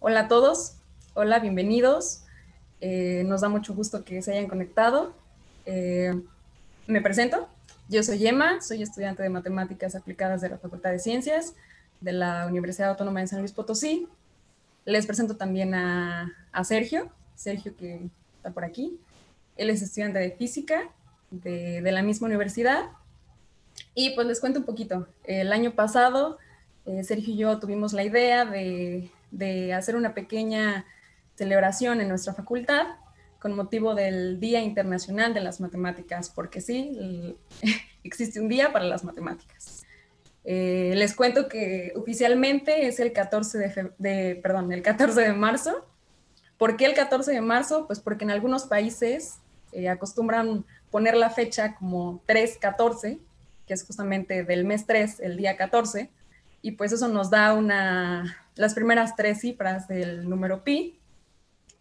Hola a todos, hola, bienvenidos. Eh, nos da mucho gusto que se hayan conectado. Eh, me presento, yo soy Emma, soy estudiante de Matemáticas Aplicadas de la Facultad de Ciencias de la Universidad Autónoma de San Luis Potosí. Les presento también a, Sergio, Sergio que está por aquí. Él es estudiante de Física de, la misma universidad. Y pues les cuento un poquito. El año pasado, eh, Sergio y yo tuvimos la idea de de hacer una pequeña celebración en nuestra facultad con motivo del Día Internacional de las Matemáticas, porque sí, existe un día para las matemáticas. Eh, les cuento que oficialmente es el 14 de, perdón, el 14 de marzo. ¿Por qué el 14 de marzo? Pues porque en algunos países eh, acostumbran poner la fecha como 3-14, que es justamente del mes 3, el día 14, y pues eso nos da una, las primeras tres cifras del número pi.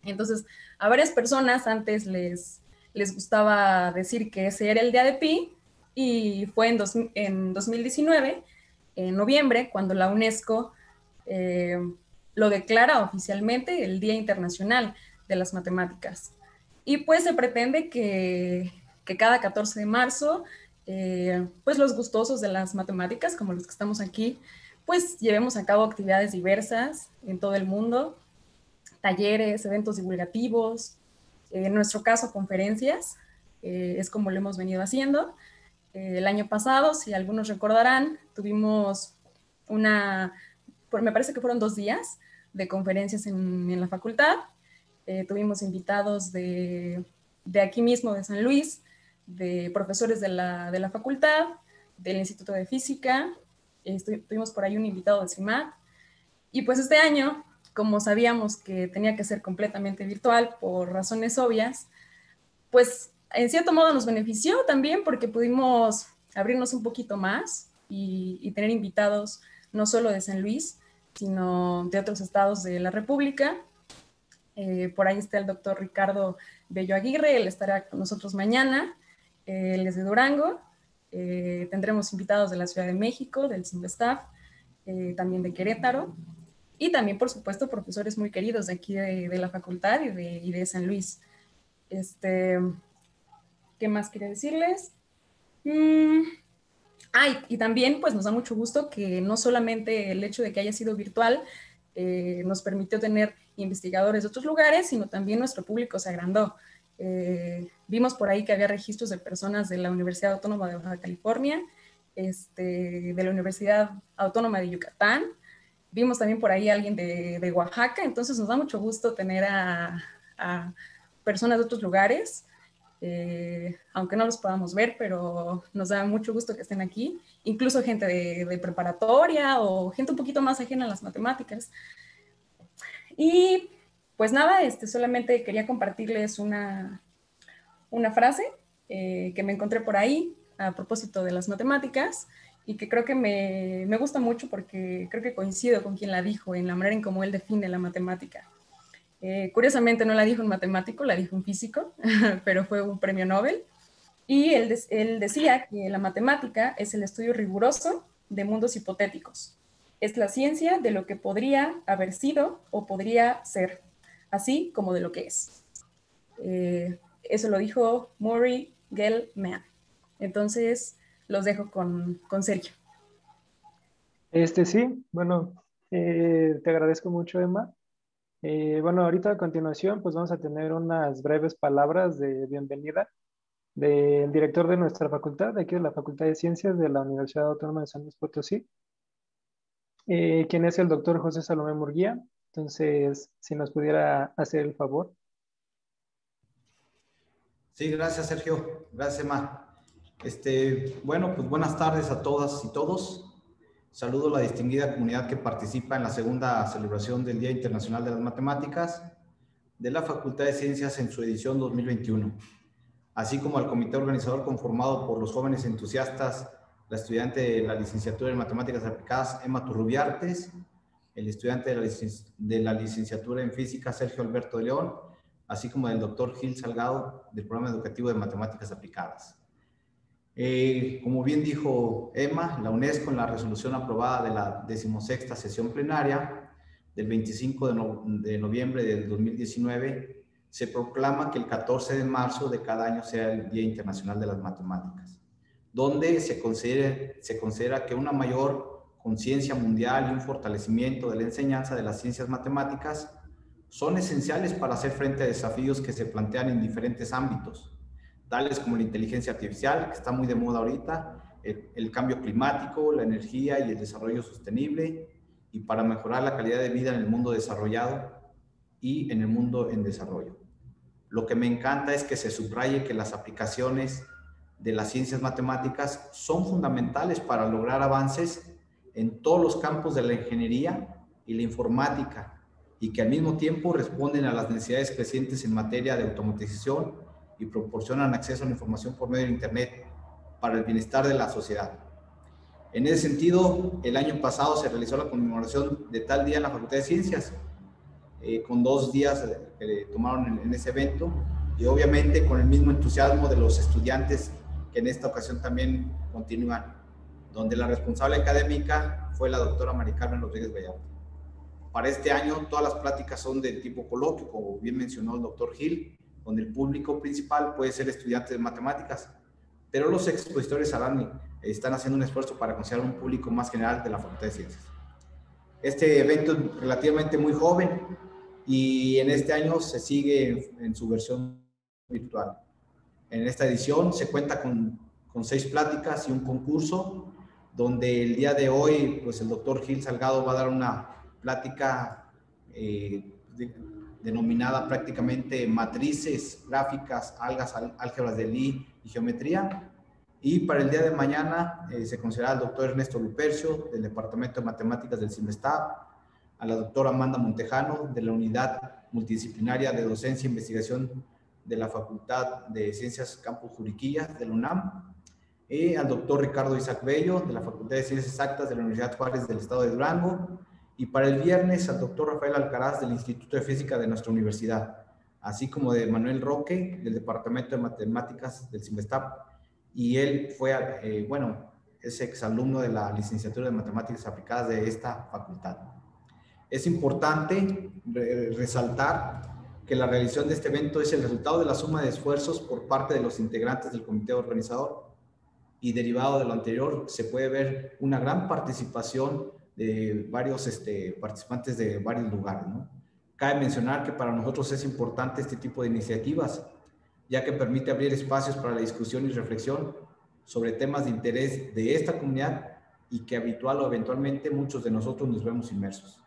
Entonces, a varias personas antes les, les gustaba decir que ese era el día de pi y fue en, en 2019, en noviembre, cuando la UNESCO eh, lo declara oficialmente el Día Internacional de las Matemáticas. Y pues se pretende que, que cada 14 de marzo, eh, pues los gustosos de las matemáticas, como los que estamos aquí, pues llevemos a cabo actividades diversas en todo el mundo, talleres, eventos divulgativos, en nuestro caso conferencias, eh, es como lo hemos venido haciendo. Eh, el año pasado, si algunos recordarán, tuvimos una, me parece que fueron dos días de conferencias en, la facultad. Eh, tuvimos invitados de, de, aquí mismo, de San Luis, de profesores de la, de la facultad, del Instituto de Física, tuvimos por ahí un invitado de CIMAT. Y pues este año, como sabíamos que tenía que ser completamente virtual por razones obvias, pues en cierto modo nos benefició también porque pudimos abrirnos un poquito más y, tener invitados no solo de San Luis, sino de otros estados de la República. Eh, por ahí está el doctor Ricardo Bello Aguirre, él estará con nosotros mañana, él es de Durango, eh, tendremos invitados de la Ciudad de México, del CIMBESTAF, eh, también de Querétaro, y también, por supuesto, profesores muy queridos de aquí de, la facultad y de, de, San Luis. Este, ¿Qué más quería decirles? Mm, y, también pues nos da mucho gusto que no solamente el hecho de que haya sido virtual eh, nos permitió tener investigadores de otros lugares, sino también nuestro público se agrandó. Eh, vimos por ahí que había registros de personas de la Universidad Autónoma de Baja California, este, de la Universidad Autónoma de Yucatán. Vimos también por ahí a alguien de, de, Oaxaca, entonces nos da mucho gusto tener a, personas de otros lugares, eh, aunque no los podamos ver, pero nos da mucho gusto que estén aquí, incluso gente de, de preparatoria o gente un poquito más ajena a las matemáticas. Y pues nada, este, solamente quería compartirles una, una frase eh, que me encontré por ahí a propósito de las matemáticas y que creo que me, me, gusta mucho porque creo que coincido con quien la dijo en la manera en cómo él define la matemática. Eh, curiosamente no la dijo un matemático, la dijo un físico, pero fue un premio Nobel. Y él, él decía que la matemática es el estudio riguroso de mundos hipotéticos. Es la ciencia de lo que podría haber sido o podría ser así como de lo que es. Eh, eso lo dijo Murray Gell-Mann. Entonces, los dejo con, con, Sergio. Este sí, bueno, eh, te agradezco mucho, Emma. Eh, bueno, ahorita a continuación, pues vamos a tener unas breves palabras de bienvenida del director de nuestra facultad, de aquí de la Facultad de Ciencias de la Universidad Autónoma de San Luis Potosí, quien es el doctor José Salomé Murguía. Entonces, si nos pudiera hacer el favor. Sí, gracias Sergio, gracias Emma. Este, bueno, pues buenas tardes a todas y todos. Saludo a la distinguida comunidad que participa en la segunda celebración del Día Internacional de las Matemáticas de la Facultad de Ciencias en su edición 2021, así como al comité organizador conformado por los jóvenes entusiastas, la estudiante de la licenciatura en Matemáticas Aplicadas Emma Turrubiartes, el estudiante de la, licenciatura en física Sergio Alberto de León, así como del doctor Gil Salgado del programa educativo de matemáticas aplicadas. Eh, como bien dijo Emma, la UNESCO en la resolución aprobada de la decimosexta sesión plenaria del 25 de, de noviembre del 2019, se proclama que el 14 de marzo de cada año sea el Día Internacional de las Matemáticas, donde se considera que una mayor conciencia mundial y un fortalecimiento de la enseñanza de las ciencias matemáticas son esenciales para hacer frente a desafíos que se plantean en diferentes ámbitos, tales como la inteligencia artificial, que está muy de moda ahorita, el, cambio climático, la energía y el desarrollo sostenible, y para mejorar la calidad de vida en el mundo desarrollado y en el mundo en desarrollo. Lo que me encanta es que se subraye que las aplicaciones de las ciencias matemáticas son fundamentales para lograr avances en todos los campos de la ingeniería y la informática y que al mismo tiempo responden a las necesidades crecientes en materia de automatización y proporcionan acceso a la información por medio de Internet para el bienestar de la sociedad. En ese sentido, el año pasado se realizó la conmemoración de tal día en la Facultad de Ciencias, eh, con dos días que tomaron en, ese evento y obviamente con el mismo entusiasmo de los estudiantes que en esta ocasión también continúan, donde la responsable académica fue la doctora Mari Carmen Rodríguez Vallarta. Para este año todas las pláticas son de tipo coloquio, como bien mencionó el doctor Gil, donde el público principal puede ser estudiantes de matemáticas, pero los expositores harán, están haciendo un esfuerzo para considerar un público más general de la Facultad de Ciencias. Este evento es relativamente muy joven y en este año se sigue en, su versión virtual. En esta edición se cuenta con, con seis pláticas y un concurso donde el día de hoy, pues el doctor Gil Salgado va a dar una plática eh, denominada prácticamente matrices gráficas, algas, álgebras de Lie y geometría. Y para el día de mañana eh, se considera al doctor Ernesto Lupercio del Departamento de Matemáticas del CIMESTAB, a la doctora Amanda Montejano de la Unidad Multidisciplinaria de Docencia e Investigación de la Facultad de Ciencias Campus Juriquilla de la UNAM, y al doctor Ricardo Isaac Bello de la Facultad de Ciencias Exactas de la Universidad Juárez del Estado de Durango, y para el viernes al doctor Rafael Alcaraz del Instituto de Física de nuestra universidad, así como de Manuel Roque del Departamento de Matemáticas del CIMESTAP. Y él fue, eh, bueno, es exalumno de la licenciatura de Matemáticas Aplicadas de esta facultad. Es importante resaltar que la realización de este evento es el resultado de la suma de esfuerzos por parte de los integrantes del comité organizador y derivado de lo anterior se puede ver una gran participación de varios este, participantes de varios lugares. ¿no? Cabe mencionar que para nosotros es importante este tipo de iniciativas, ya que permite abrir espacios para la discusión y reflexión sobre temas de interés de esta comunidad y que habitual o eventualmente muchos de nosotros nos vemos inmersos.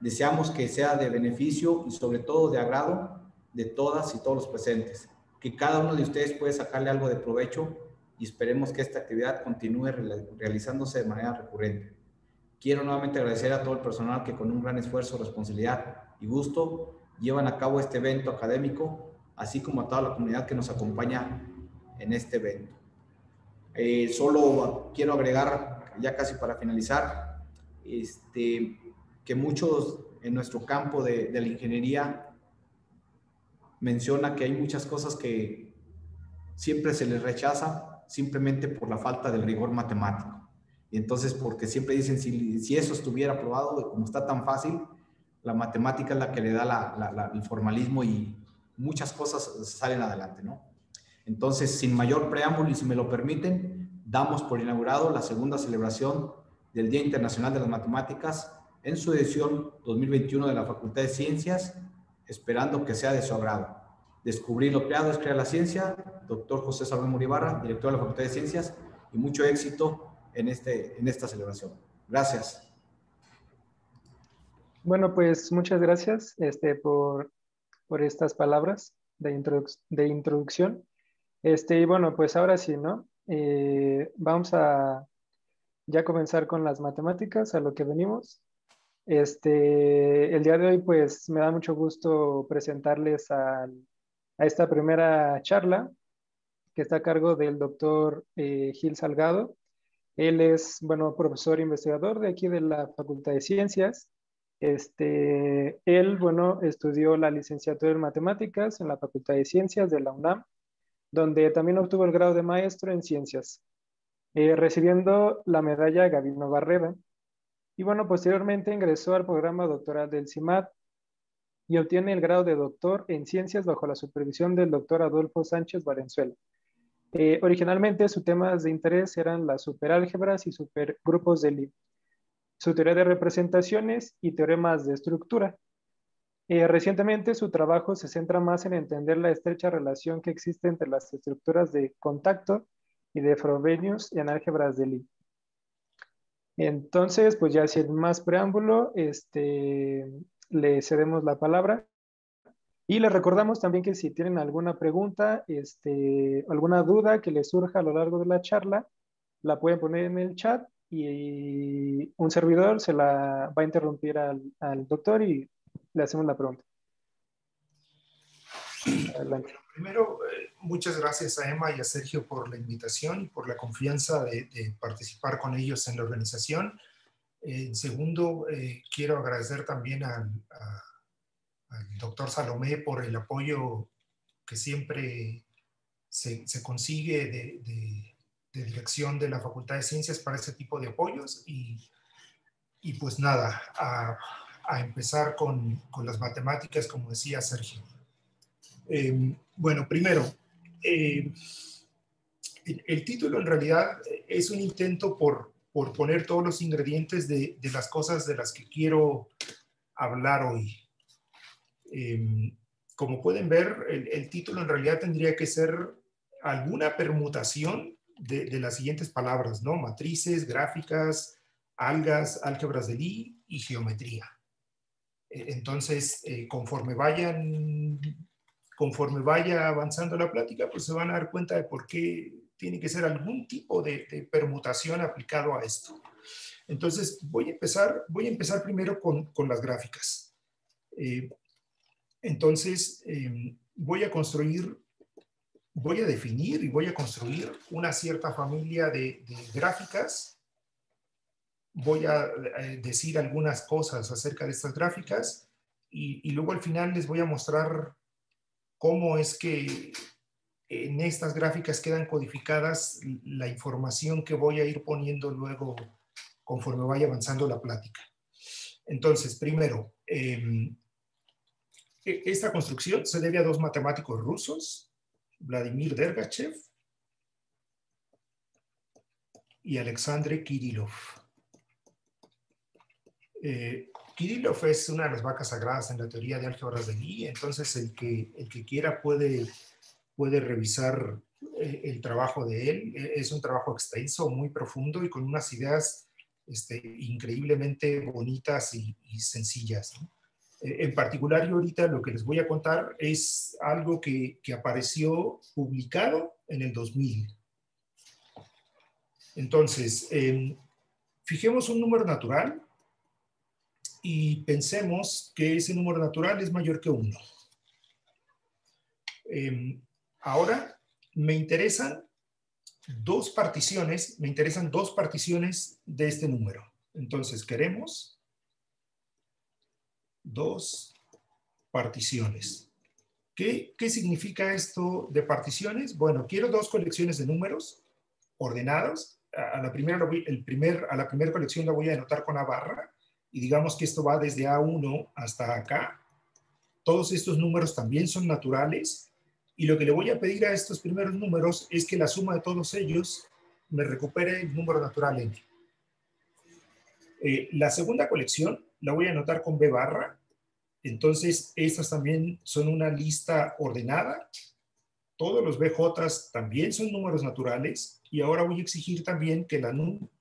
Deseamos que sea de beneficio y sobre todo de agrado de todas y todos los presentes, que cada uno de ustedes puede sacarle algo de provecho y esperemos que esta actividad continúe realizándose de manera recurrente. Quiero nuevamente agradecer a todo el personal que con un gran esfuerzo, responsabilidad y gusto llevan a cabo este evento académico, así como a toda la comunidad que nos acompaña en este evento. Eh, solo quiero agregar, ya casi para finalizar, este, que muchos en nuestro campo de, de la ingeniería menciona que hay muchas cosas que siempre se les rechaza simplemente por la falta del rigor matemático. Y entonces, porque siempre dicen, si, eso estuviera aprobado, como está tan fácil, la matemática es la que le da el formalismo y muchas cosas salen adelante, ¿no? Entonces, sin mayor preámbulo y si me lo permiten, damos por inaugurado la segunda celebración del Día Internacional de las Matemáticas en su edición 2021 de la Facultad de Ciencias, esperando que sea de su agrado. Descubrir lo creado es crear la ciencia. Doctor José Salomón Muribarra, director de la Facultad de Ciencias, y mucho éxito en, este, en esta celebración. Gracias. Bueno, pues muchas gracias este, por, por estas palabras de, de introducción. Este, y bueno, pues ahora sí, ¿no? Eh, vamos a ya comenzar con las matemáticas, a lo que venimos. Este, el día de hoy, pues me da mucho gusto presentarles a, a esta primera charla que está a cargo del doctor eh, Gil Salgado. Él es, bueno, profesor investigador de aquí de la Facultad de Ciencias. Este, él, bueno, estudió la licenciatura en matemáticas en la Facultad de Ciencias de la UNAM, donde también obtuvo el grado de maestro en ciencias, eh, recibiendo la medalla Gabino Barreda. Y bueno, posteriormente ingresó al programa doctoral del CIMAD y obtiene el grado de doctor en ciencias bajo la supervisión del doctor Adolfo Sánchez Valenzuela. Eh, originalmente sus temas de interés eran las superálgebras y supergrupos de Lie, su teoría de representaciones y teoremas de estructura. Eh, recientemente su trabajo se centra más en entender la estrecha relación que existe entre las estructuras de contacto y de Frobenius en álgebras de Lie. Entonces, pues ya sin más preámbulo, este, le cedemos la palabra. Y les recordamos también que si tienen alguna pregunta, este, alguna duda que les surja a lo largo de la charla, la pueden poner en el chat y un servidor se la va a interrumpir al, al doctor y le hacemos la pregunta. Adelante. Primero, eh, muchas gracias a Emma y a Sergio por la invitación y por la confianza de, de participar con ellos en la organización. En segundo, eh, quiero agradecer también al, doctor Salomé por el apoyo que siempre se, consigue de, de, dirección de la Facultad de Ciencias para este tipo de apoyos. Y, y pues nada, a, empezar con, con, las matemáticas, como decía Sergio. Eh, bueno, primero, eh, el, título en realidad es un intento por, por poner todos los ingredientes de, de las cosas de las que quiero hablar hoy. Eh, como pueden ver, el, el, título en realidad tendría que ser alguna permutación de, de, las siguientes palabras, ¿no? Matrices, gráficas, algas, álgebras de Lie y geometría. Eh, entonces, eh, conforme vayan, conforme vaya avanzando la plática, pues se van a dar cuenta de por qué tiene que ser algún tipo de, de permutación aplicado a esto. Entonces, voy a empezar, voy a empezar primero con, con las gráficas. Eh, entonces, eh, voy a construir, voy a definir y voy a construir una cierta familia de, de gráficas. Voy a eh, decir algunas cosas acerca de estas gráficas y, y luego al final les voy a mostrar cómo es que en estas gráficas quedan codificadas la información que voy a ir poniendo luego conforme vaya avanzando la plática. Entonces, primero, eh, esta construcción se debe a dos matemáticos rusos, Vladimir Dergachev y Alexandre Kirillov. Eh, Kirillov es una de las vacas sagradas en la teoría de álgebras de Lie, entonces el que, el que quiera puede puede revisar eh, el trabajo de él. E, es un trabajo extenso, muy profundo y con unas ideas este, increíblemente bonitas y, y sencillas. ¿no? E, en particular, yo ahorita lo que les voy a contar es algo que, que apareció publicado en el 2000. Entonces, eh, fijemos un número natural y pensemos que ese número natural es mayor que 1. Eh, Ahora me interesan dos particiones, me interesan dos particiones de este número. Entonces queremos dos particiones. ¿Qué, ¿Qué, significa esto de particiones? Bueno, quiero dos colecciones de números ordenados. A la primera, el primer, a la primera colección la voy a anotar con la barra y digamos que esto va desde A1 hasta acá. Todos estos números también son naturales y lo que le voy a pedir a estos primeros números es que la suma de todos ellos me recupere el número natural n. Eh, la segunda colección la voy a anotar con B barra. Entonces, estas también son una lista ordenada. Todos los BJ también son números naturales. Y ahora voy a exigir también que la,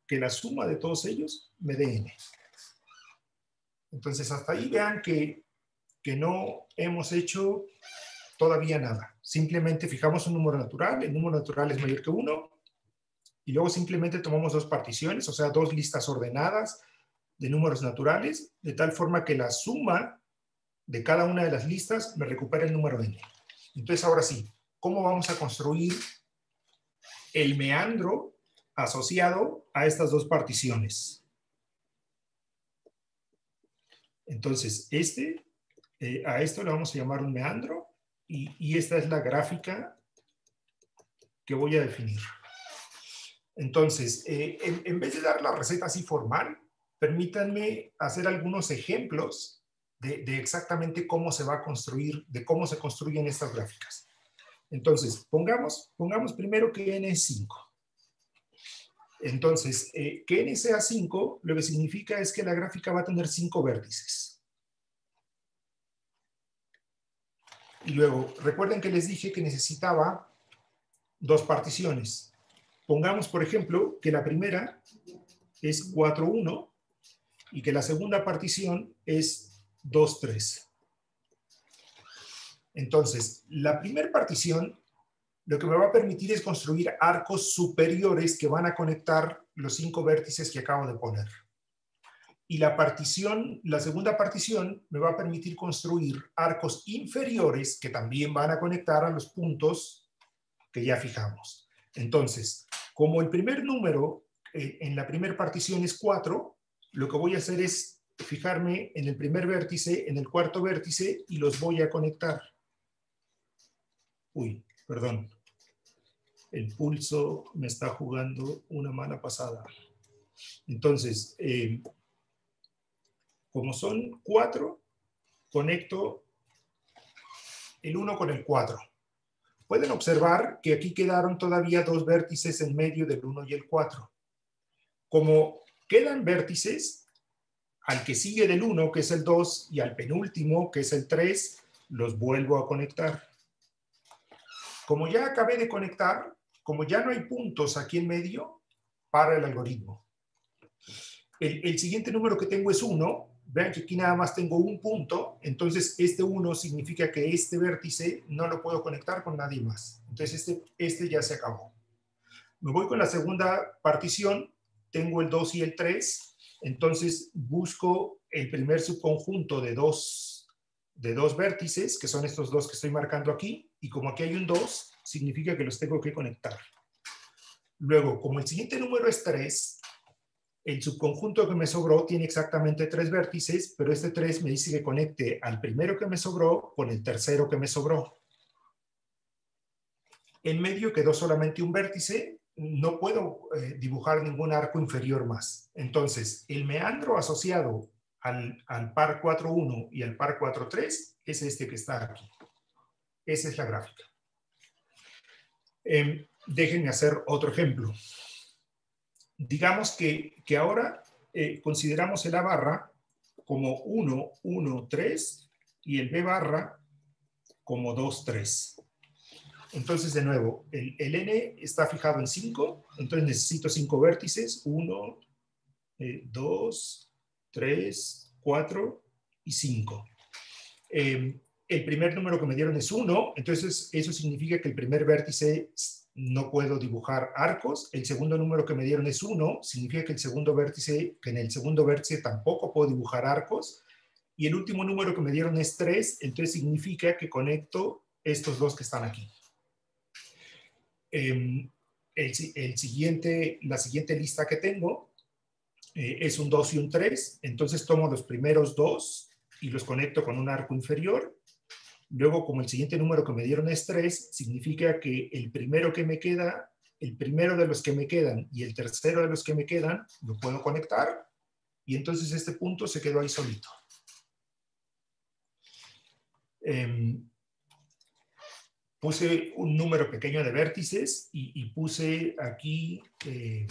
que la suma de todos ellos me dé n. Entonces, hasta ahí vean que, que no hemos hecho todavía nada. Simplemente fijamos un número natural, el número natural es mayor que 1, y luego simplemente tomamos dos particiones, o sea, dos listas ordenadas de números naturales, de tal forma que la suma de cada una de las listas me recupera el número n. Entonces, ahora sí, ¿cómo vamos a construir el meandro asociado a estas dos particiones? Entonces, este, eh, a esto le vamos a llamar un meandro y, esta es la gráfica que voy a definir. Entonces, eh, en, vez de dar la receta así formal, permítanme hacer algunos ejemplos de, exactamente cómo se va a construir, de cómo se construyen estas gráficas. Entonces, pongamos, pongamos primero que n es 5. Entonces, eh, que n sea 5, lo que significa es que la gráfica va a tener 5 vértices. Y luego, recuerden que les dije que necesitaba dos particiones. Pongamos, por ejemplo, que la primera es 4.1 y que la segunda partición es 2.3. Entonces, la primera partición lo que me va a permitir es construir arcos superiores que van a conectar los cinco vértices que acabo de poner. Y la partición, la segunda partición me va a permitir construir arcos inferiores que también van a conectar a los puntos que ya fijamos. Entonces, como el primer número eh, en la primera partición es 4, lo que voy a hacer es fijarme en el primer vértice, en el cuarto vértice y los voy a conectar. Uy, perdón. El pulso me está jugando una mala pasada. Entonces, eh, como son cuatro, conecto el 1 con el 4. Pueden observar que aquí quedaron todavía dos vértices en medio del 1 y el 4. Como quedan vértices, al que sigue del 1, que es el 2, y al penúltimo, que es el 3, los vuelvo a conectar. Como ya acabé de conectar, como ya no hay puntos aquí en medio, para el algoritmo. El, el siguiente número que tengo es 1, Vean que aquí nada más tengo un punto, entonces este 1 significa que este vértice no lo puedo conectar con nadie más. Entonces este, este ya se acabó. Me voy con la segunda partición, tengo el 2 y el 3, entonces busco el primer subconjunto de dos, de dos vértices, que son estos dos que estoy marcando aquí, y como aquí hay un 2, significa que los tengo que conectar. Luego, como el siguiente número es 3, el subconjunto que me sobró tiene exactamente tres vértices, pero este 3 me dice que conecte al primero que me sobró con el tercero que me sobró. En medio quedó solamente un vértice, no puedo eh, dibujar ningún arco inferior más. Entonces, el meandro asociado al, par 4.1 y al par 4.3 es este que está aquí. Esa es la gráfica. Em, déjenme hacer otro ejemplo digamos que, ahora eh, consideramos el A barra como 1, 1, 3 y el B barra como 2, 3. Entonces, de nuevo, el, N está fijado en 5, entonces necesito 5 vértices, 1, 2, 3, 4 y 5. Eh, el primer número que me dieron es 1, entonces eso significa que el primer vértice no puedo dibujar arcos. El segundo número que me dieron es 1, significa que el segundo vértice, que en el segundo vértice tampoco puedo dibujar arcos. Y el último número que me dieron es 3, entonces significa que conecto estos dos que están aquí. Em, el, siguiente, la siguiente lista que tengo eh, es un 2 y un 3, entonces tomo los primeros dos y los conecto con un arco inferior Luego, como el siguiente número que me dieron es 3, significa que el primero que me queda, el primero de los que me quedan y el tercero de los que me quedan, lo puedo conectar y entonces este punto se quedó ahí solito. Em, puse un número pequeño de vértices y, puse aquí, em,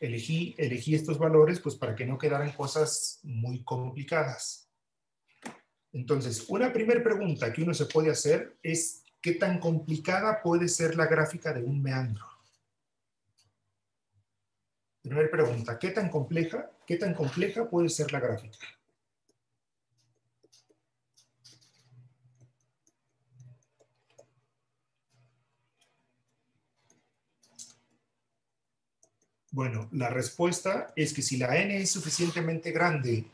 elegí, elegí estos valores pues para que no quedaran cosas muy complicadas. Entonces, una primera pregunta que uno se puede hacer es, ¿qué tan complicada puede ser la gráfica de un meandro? Primera pregunta, ¿qué tan compleja, qué tan compleja puede ser la gráfica? Bueno, la respuesta es que si la n es suficientemente grande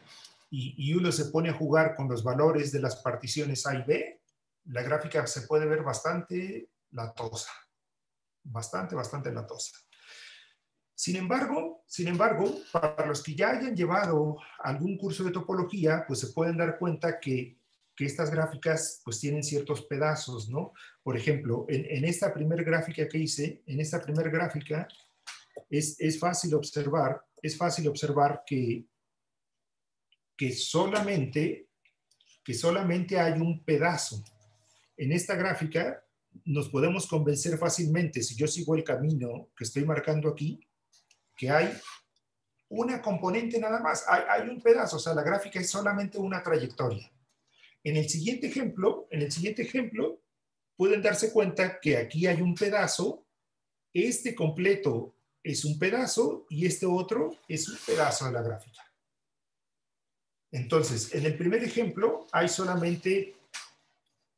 y, uno se pone a jugar con los valores de las particiones A y B, la gráfica se puede ver bastante latosa. Bastante, bastante latosa. Sin embargo, sin embargo, para los que ya hayan llevado algún curso de topología, pues se pueden dar cuenta que, estas gráficas pues tienen ciertos pedazos, ¿no? Por ejemplo, en, esta primera gráfica que hice, en esta primera gráfica, es, es, fácil observar, es fácil observar que que solamente, que solamente hay un pedazo. En esta gráfica nos podemos convencer fácilmente, si yo sigo el camino que estoy marcando aquí, que hay una componente nada más, hay, hay un pedazo, o sea, la gráfica es solamente una trayectoria. En el siguiente ejemplo, en el siguiente ejemplo, pueden darse cuenta que aquí hay un pedazo, este completo es un pedazo y este otro es un pedazo de la gráfica. Entonces, en el primer ejemplo hay solamente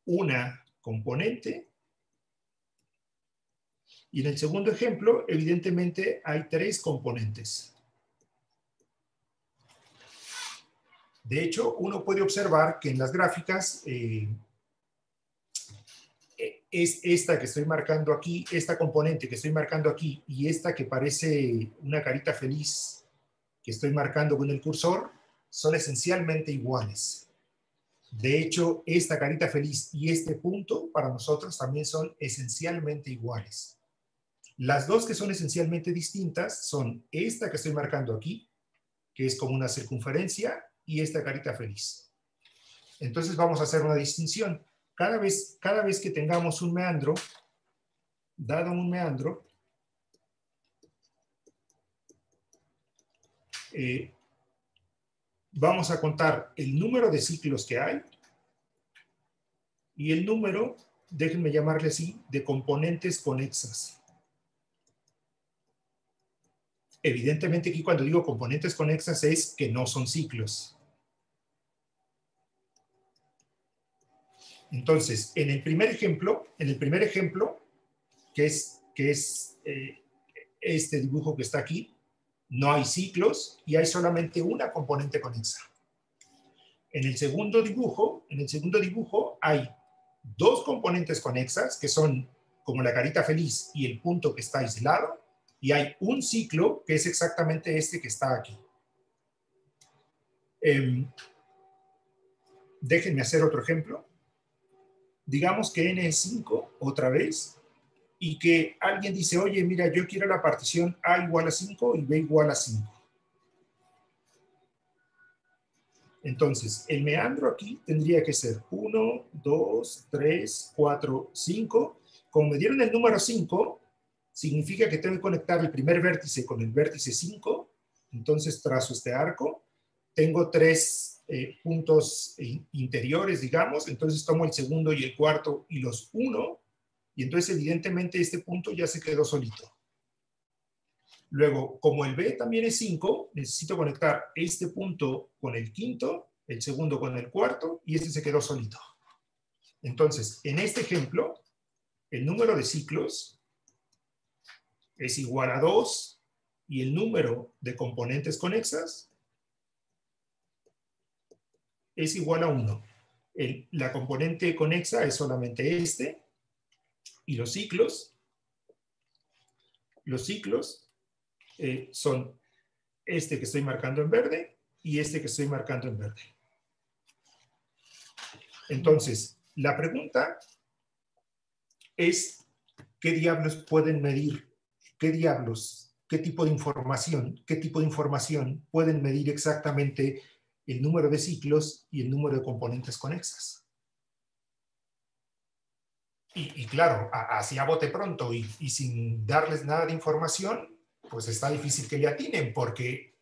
una componente y en el segundo ejemplo, evidentemente, hay tres componentes. De hecho, uno puede observar que en las gráficas eh, es esta que estoy marcando aquí, esta componente que estoy marcando aquí y esta que parece una carita feliz que estoy marcando con el cursor, son esencialmente iguales. De hecho, esta carita feliz y este punto para nosotros también son esencialmente iguales. Las dos que son esencialmente distintas son esta que estoy marcando aquí, que es como una circunferencia, y esta carita feliz. Entonces vamos a hacer una distinción. Cada vez, cada vez que tengamos un meandro, dado un meandro, eh, vamos a contar el número de ciclos que hay y el número, déjenme llamarle así, de componentes conexas. Evidentemente aquí cuando digo componentes conexas es que no son ciclos. Entonces, en el primer ejemplo, en el primer ejemplo, que es, que es eh, este dibujo que está aquí, no hay ciclos y hay solamente una componente conexa. En el segundo dibujo, en el segundo dibujo hay dos componentes conexas que son como la carita feliz y el punto que está aislado y hay un ciclo que es exactamente este que está aquí. Em, déjenme hacer otro ejemplo digamos que n es 5 otra vez, y que alguien dice, oye, mira, yo quiero la partición A igual a 5 y B igual a 5. Entonces, el meandro aquí tendría que ser 1, 2, 3, 4, 5. Como me dieron el número 5, significa que tengo que conectar el primer vértice con el vértice 5. Entonces, trazo este arco. Tengo tres eh, puntos interiores, digamos, entonces tomo el segundo y el cuarto y los uno, y entonces evidentemente este punto ya se quedó solito. Luego, como el B también es 5, necesito conectar este punto con el quinto, el segundo con el cuarto, y este se quedó solito. Entonces, en este ejemplo, el número de ciclos es igual a 2 y el número de componentes conexas es igual a 1. la componente conexa es solamente este y los ciclos, los ciclos eh, son este que estoy marcando en verde y este que estoy marcando en verde. Entonces, la pregunta es, ¿qué diablos pueden medir? ¿Qué diablos? ¿Qué tipo de información? ¿Qué tipo de información pueden medir exactamente el número de ciclos y el número de componentes conexas. Y, claro, así a bote pronto y, sin darles nada de información, pues está difícil que le atinen porque,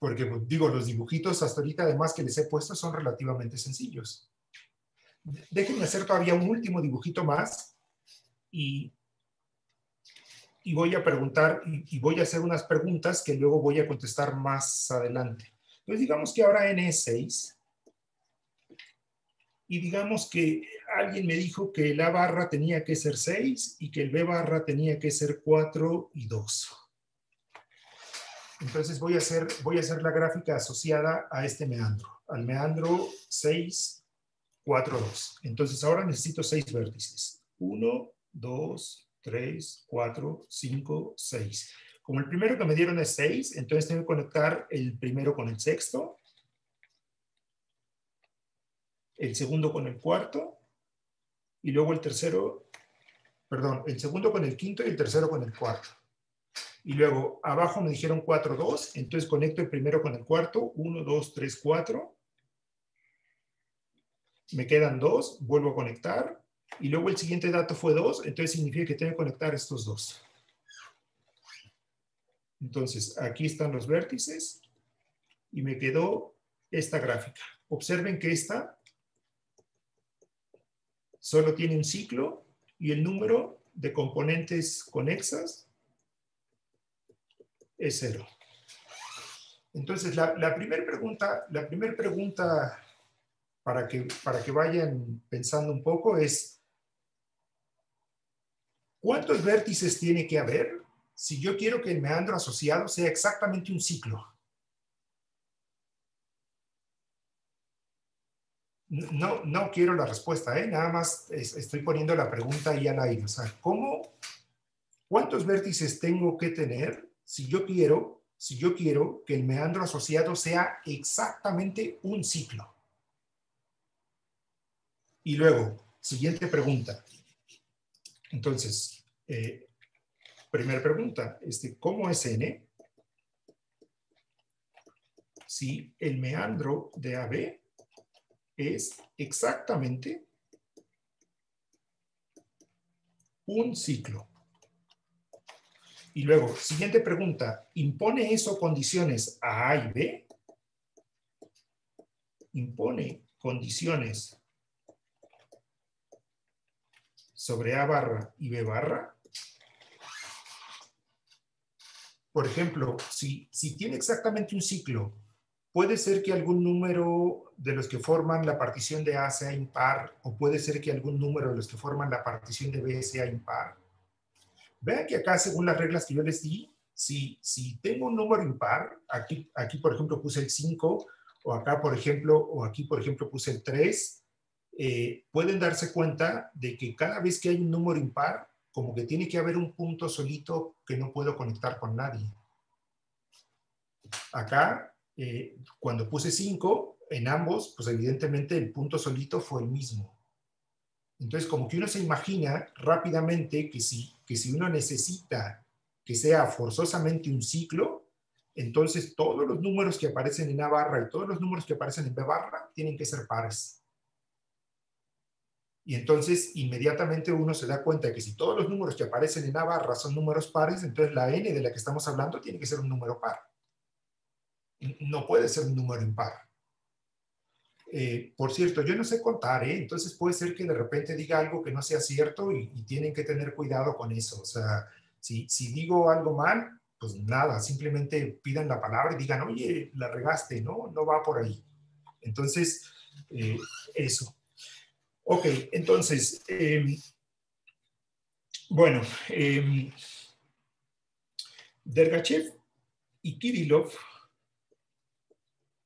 porque, pues, digo, los dibujitos hasta ahorita además que les he puesto son relativamente sencillos. Déjenme hacer todavía un último dibujito más y, y voy a preguntar y voy a hacer unas preguntas que luego voy a contestar más adelante. Entonces digamos que ahora n es 6 y digamos que alguien me dijo que el A barra tenía que ser 6 y que el B barra tenía que ser 4 y 2. Entonces voy a hacer, voy a hacer la gráfica asociada a este meandro, al meandro 6, 4, 2. Entonces ahora necesito 6 vértices. 1, 2, 3, 4, 5, 6. Como el primero que me dieron es 6, entonces tengo que conectar el primero con el sexto, el segundo con el cuarto, y luego el tercero, perdón, el segundo con el quinto y el tercero con el cuarto. Y luego abajo me dijeron 4, 2, entonces conecto el primero con el cuarto, 1, 2, 3, 4, me quedan dos, vuelvo a conectar, y luego el siguiente dato fue dos, entonces significa que tengo que conectar estos dos. Entonces, aquí están los vértices y me quedó esta gráfica. Observen que esta solo tiene un ciclo y el número de componentes conexas es cero. Entonces, la, primera pregunta, la pregunta para que, para que vayan pensando un poco es, ¿cuántos vértices tiene que haber si yo quiero que el meandro asociado sea exactamente un ciclo? No, no quiero la respuesta, ¿eh? nada más estoy poniendo la pregunta ahí al aire. O ¿cómo, ¿cuántos vértices tengo que tener si yo quiero, si yo quiero que el meandro asociado sea exactamente un ciclo? Y luego, siguiente pregunta. Entonces, eh, primera pregunta, este, ¿cómo es n? Si el meandro de AB es exactamente un ciclo. Y luego, siguiente pregunta, ¿impone eso condiciones a A y B? ¿Impone condiciones sobre A barra y B barra? Por ejemplo, si, si tiene exactamente un ciclo Puede ser que algún número de los que forman la partición de A sea impar, o puede ser que algún número de los que forman la partición de B sea impar. Vean que acá, según las reglas que yo les di, si, si tengo un número impar, aquí, aquí por ejemplo puse el 5, o acá por ejemplo, o aquí por ejemplo puse el 3, eh, pueden darse cuenta de que cada vez que hay un número impar, como que tiene que haber un punto solito que no puedo conectar con nadie. Acá eh, cuando puse 5, en ambos, pues evidentemente el punto solito fue el mismo. Entonces, como que uno se imagina rápidamente que si, que si uno necesita que sea forzosamente un ciclo, entonces todos los números que aparecen en A barra y todos los números que aparecen en B barra tienen que ser pares. Y entonces inmediatamente uno se da cuenta de que si todos los números que aparecen en A barra son números pares, entonces la n de la que estamos hablando tiene que ser un número par no puede ser un número impar. Eh, por cierto, yo no sé contar, ¿eh? entonces puede ser que de repente diga algo que no sea cierto y, tienen que tener cuidado con eso. O sea, si, digo algo mal, pues nada, simplemente pidan la palabra y digan, oye, la regaste, ¿no? No va por ahí. Entonces, eh, eso. Ok, entonces, em, bueno, em, Dergachev y Kirillov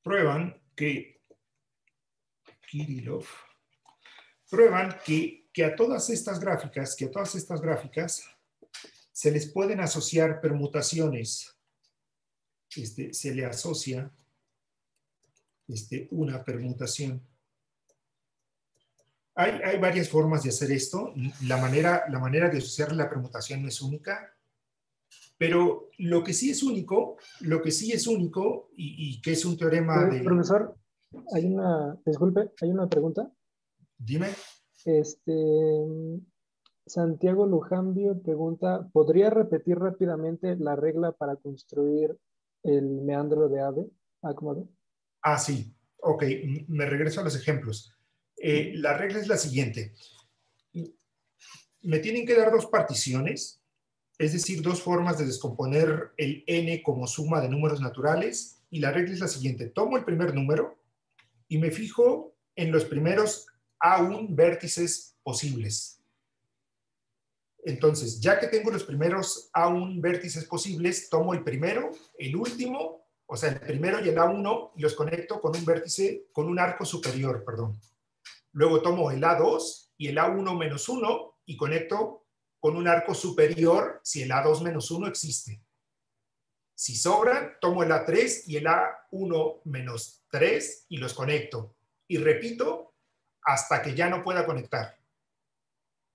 prueban que Kirillov prueban que, que a todas estas gráficas, que a todas estas gráficas se les pueden asociar permutaciones. Este, se le asocia este, una permutación. Hay, hay, varias formas de hacer esto. La manera, la manera de asociar la permutación no es única. Pero lo que sí es único, lo que sí es único y, que es un teorema de... Profesor, hay una, disculpe, hay una pregunta. Dime. Este, Santiago Lujambio pregunta, ¿podría repetir rápidamente la regla para construir el meandro de ave? Ah, ¿cómo Ah, sí. Ok, me regreso a los ejemplos. Eh, la regla es la siguiente. Me tienen que dar dos particiones es decir, dos formas de descomponer el n como suma de números naturales. Y la regla es la siguiente. Tomo el primer número y me fijo en los primeros A1 vértices posibles. Entonces, ya que tengo los primeros A1 vértices posibles, tomo el primero, el último, o sea, el primero y el A1 y los conecto con un vértice, con un arco superior, perdón. Luego tomo el A2 y el A1 menos 1 y conecto con un arco superior si el A2 menos 1 existe. Si sobran, tomo el A3 y el A1 menos 3 y los conecto. Y repito hasta que ya no pueda conectar.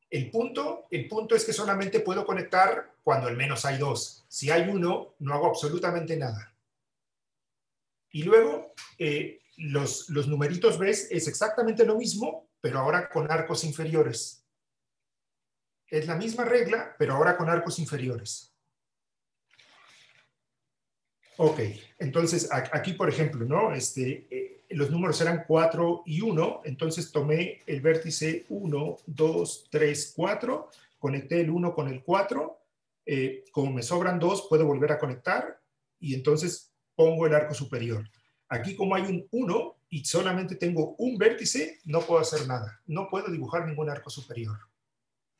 El punto, el punto es que solamente puedo conectar cuando al menos hay dos. Si hay uno, no hago absolutamente nada. Y luego, eh, los, los numeritos ves es exactamente lo mismo, pero ahora con arcos inferiores. Es la misma regla, pero ahora con arcos inferiores. Ok, entonces aquí, por ejemplo, ¿no? Este, eh, los números eran 4 y 1, entonces tomé el vértice 1, 2, 3, 4, conecté el 1 con el 4, eh, como me sobran 2, puedo volver a conectar y entonces pongo el arco superior. Aquí como hay un 1 y solamente tengo un vértice, no puedo hacer nada. No puedo dibujar ningún arco superior.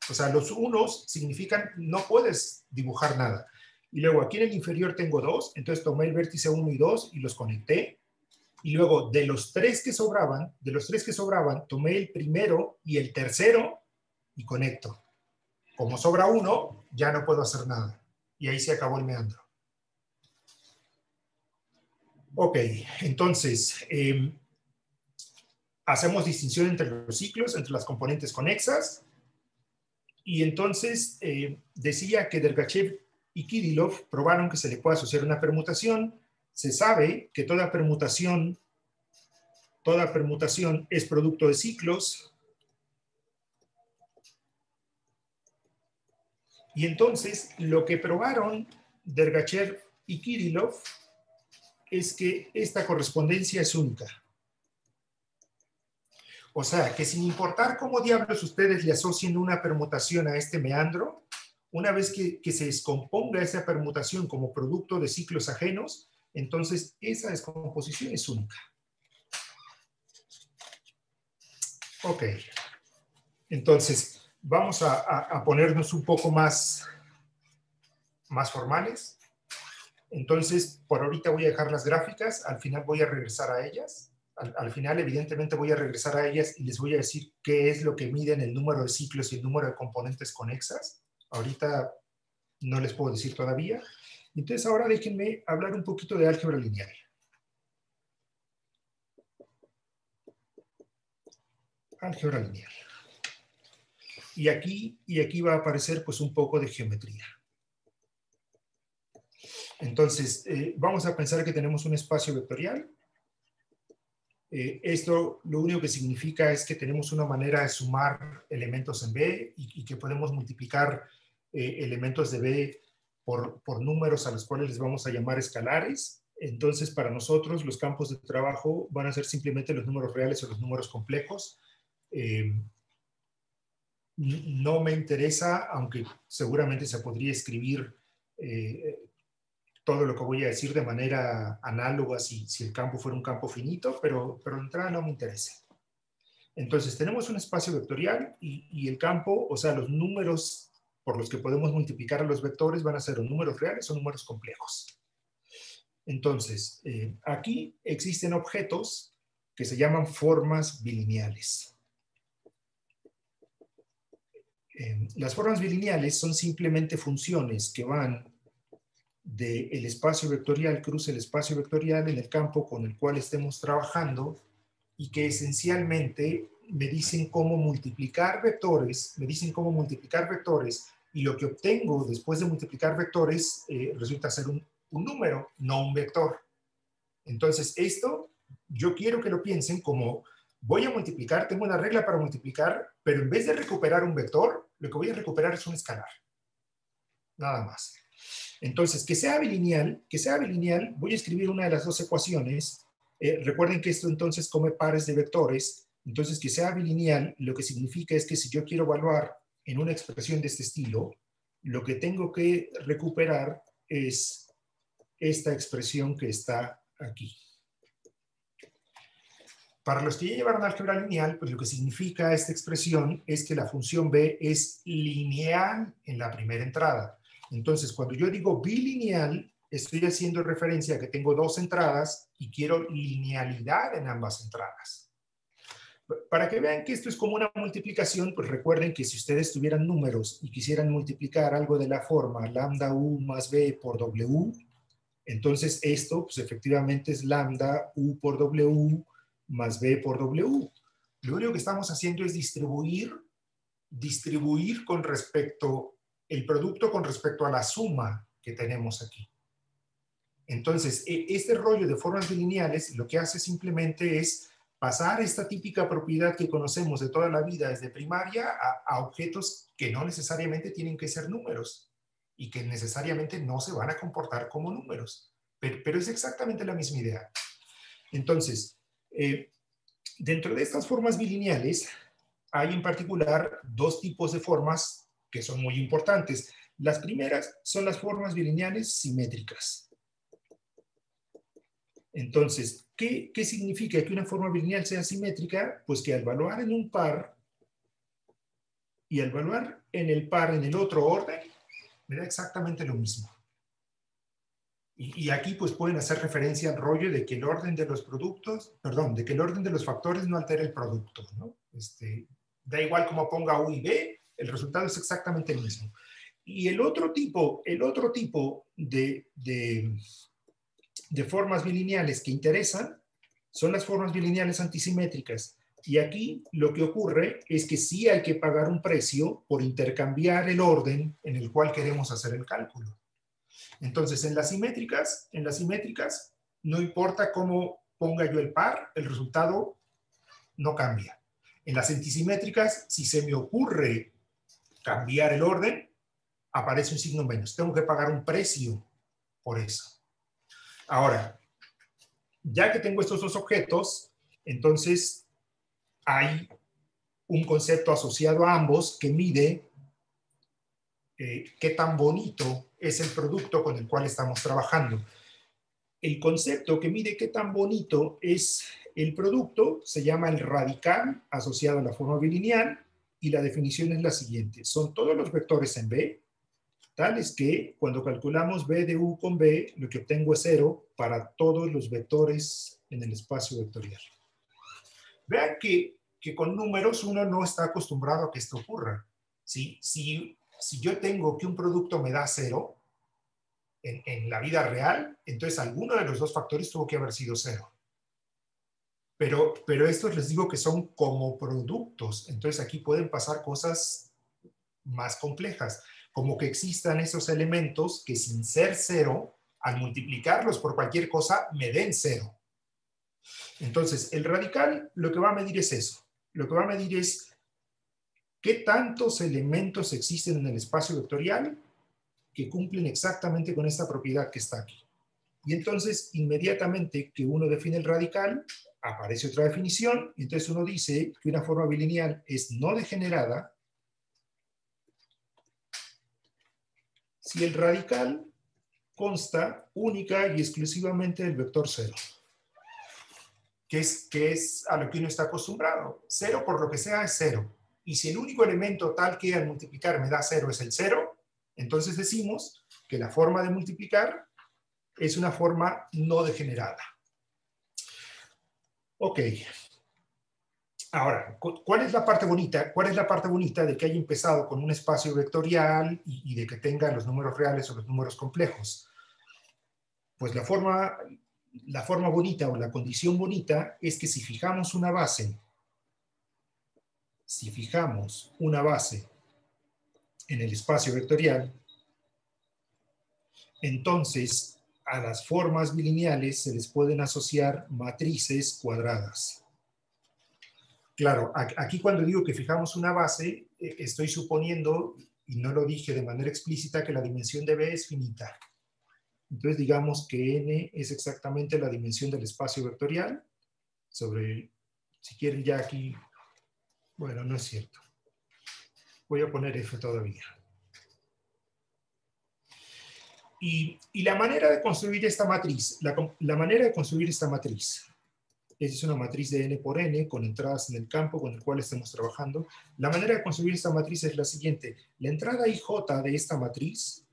O sea, los unos significan no puedes dibujar nada. Y luego aquí en el inferior tengo dos, entonces tomé el vértice 1 y 2 y los conecté. Y luego de los tres que sobraban, de los tres que sobraban, tomé el primero y el tercero y conecto. Como sobra uno, ya no puedo hacer nada. Y ahí se acabó el meandro. Ok, entonces, em, hacemos distinción entre los ciclos, entre las componentes conexas. Y entonces eh, decía que Dergachev y Kirillov probaron que se le puede asociar una permutación. Se sabe que toda permutación, toda permutación es producto de ciclos. Y entonces lo que probaron Dergachev y Kirillov es que esta correspondencia es única. O sea, que sin importar cómo diablos ustedes le asocien una permutación a este meandro, una vez que, se descomponga esa permutación como producto de ciclos ajenos, entonces esa descomposición es única. Ok. Entonces, vamos a, ponernos un poco más, más formales. Entonces, por ahorita voy a dejar las gráficas, al final voy a regresar a ellas. Al, final, evidentemente, voy a regresar a ellas y les voy a decir qué es lo que miden el número de ciclos y el número de componentes conexas. Ahorita no les puedo decir todavía. Entonces, ahora déjenme hablar un poquito de álgebra lineal. Álgebra lineal. Y aquí, y aquí va a aparecer pues un poco de geometría. Entonces, eh, vamos a pensar que tenemos un espacio vectorial. Eh, esto lo único que significa es que tenemos una manera de sumar elementos en B y, que podemos multiplicar eh, elementos de B por, por, números a los cuales les vamos a llamar escalares. Entonces, para nosotros, los campos de trabajo van a ser simplemente los números reales o los números complejos. no me interesa, aunque seguramente se podría escribir todo lo que voy a decir de manera análoga si, el campo fuera un campo finito, pero, pero de entrada no me interesa. Entonces, tenemos un espacio vectorial y, el campo, o sea, los números por los que podemos multiplicar a los vectores van a ser números reales o números complejos. Entonces, eh, aquí existen objetos que se llaman formas bilineales. Eh, las formas bilineales son simplemente funciones que van del espacio vectorial cruce el espacio vectorial en el campo con el cual estemos trabajando y que esencialmente me dicen cómo multiplicar vectores, me dicen cómo multiplicar vectores y lo que obtengo después de multiplicar vectores eh, resulta ser un, un número, no un vector. Entonces, esto yo quiero que lo piensen como voy a multiplicar, tengo una regla para multiplicar, pero en vez de recuperar un vector, lo que voy a recuperar es un escalar. Nada más. Entonces, que sea bilineal, que sea bilineal, voy a escribir una de las dos ecuaciones. Eh, recuerden que esto entonces come pares de vectores. Entonces, que sea bilineal, lo que significa es que si yo quiero evaluar en una expresión de este estilo, lo que tengo que recuperar es esta expresión que está aquí. Para los que ya llevaron álgebra lineal, pues lo que significa esta expresión es que la función b es lineal en la primera entrada. Entonces, cuando yo digo bilineal, estoy haciendo referencia a que tengo dos entradas y quiero linealidad en ambas entradas. Para que vean que esto es como una multiplicación, pues recuerden que si ustedes tuvieran números y quisieran multiplicar algo de la forma lambda u más b por w, entonces esto pues efectivamente es lambda u por w más b por w. Lo único que estamos haciendo es distribuir, distribuir con respecto el producto con respecto a la suma que tenemos aquí. Entonces, e, este rollo de formas bilineales lo que hace simplemente es pasar esta típica propiedad que conocemos de toda la vida desde primaria a, objetos que no necesariamente tienen que ser números y que necesariamente no se van a comportar como números. Pero, es exactamente la misma idea. Entonces, eh, dentro de estas formas bilineales, hay en particular dos tipos de formas que son muy importantes. Las primeras son las formas bilineales simétricas. Entonces, ¿qué, significa que una forma bilineal sea simétrica? Pues que al evaluar en un par y al evaluar en el par en el otro orden, me da exactamente lo mismo. Y, aquí pues pueden hacer referencia al rollo de que el orden de los productos, perdón, de que el orden de los factores no altera el producto, ¿no? Este, da igual como ponga U y B, el resultado es exactamente el mismo. Y el otro tipo, el otro tipo de, de, formas bilineales que interesan son las formas bilineales antisimétricas. Y aquí lo que ocurre es que sí hay que pagar un precio por intercambiar el orden en el cual queremos hacer el cálculo. Entonces, en las simétricas, en las simétricas, no importa cómo ponga yo el par, el resultado no cambia. En las antisimétricas, si se me ocurre cambiar el orden, aparece un signo menos. Tengo que pagar un precio por eso. Ahora, ya que tengo estos dos objetos, entonces hay un concepto asociado a ambos que mide eh, qué tan bonito es el producto con el cual estamos trabajando. El concepto que mide qué tan bonito es el producto se llama el radical asociado a la forma bilineal y la definición es la siguiente. Son todos los vectores en B tal es que cuando calculamos b de u con b, lo que obtengo es cero para todos los vectores en el espacio vectorial. Vean que, que con números uno no está acostumbrado a que esto ocurra. Si, si, si yo tengo que un producto me da cero en la vida real, entonces alguno de los dos factores tuvo que haber sido cero. Pero, pero estos les digo que son como productos. Entonces aquí pueden pasar cosas más complejas como que existan esos elementos que sin ser cero, al multiplicarlos por cualquier cosa, me den cero. Entonces, el radical lo que va a medir es eso. Lo que va a medir es qué tantos elementos existen en el espacio vectorial que cumplen exactamente con esta propiedad que está aquí. Y entonces, inmediatamente que uno define el radical, aparece otra definición, y entonces uno dice que una forma bilineal es no degenerada si el radical consta única y exclusivamente del vector cero, que es, que es a lo que uno está acostumbrado. Cero por lo que sea es cero. Y si el único elemento tal que al multiplicar me da cero es el cero, entonces decimos que la forma de multiplicar es una forma no degenerada. Ok, Ahora, ¿cuál es la parte bonita? ¿Cuál es la parte bonita de que haya empezado con un espacio vectorial y, de que tenga los números reales o los números complejos? Pues la forma, la forma bonita o la condición bonita es que si fijamos una base, si fijamos una base en el espacio vectorial, entonces a las formas bilineales se les pueden asociar matrices cuadradas. Claro, aquí cuando digo que fijamos una base, eh, estoy suponiendo, y no lo dije de manera explícita, que la dimensión de B es finita. Entonces digamos que n es exactamente la dimensión del espacio vectorial sobre, si quieren ya aquí, bueno, no es cierto. Voy a poner f todavía. Y, la manera de construir esta matriz, la manera de construir esta matriz es una matriz de n por n con entradas en el campo con el cual estamos trabajando. La manera de construir esta matriz es la siguiente. La entrada ij de esta matriz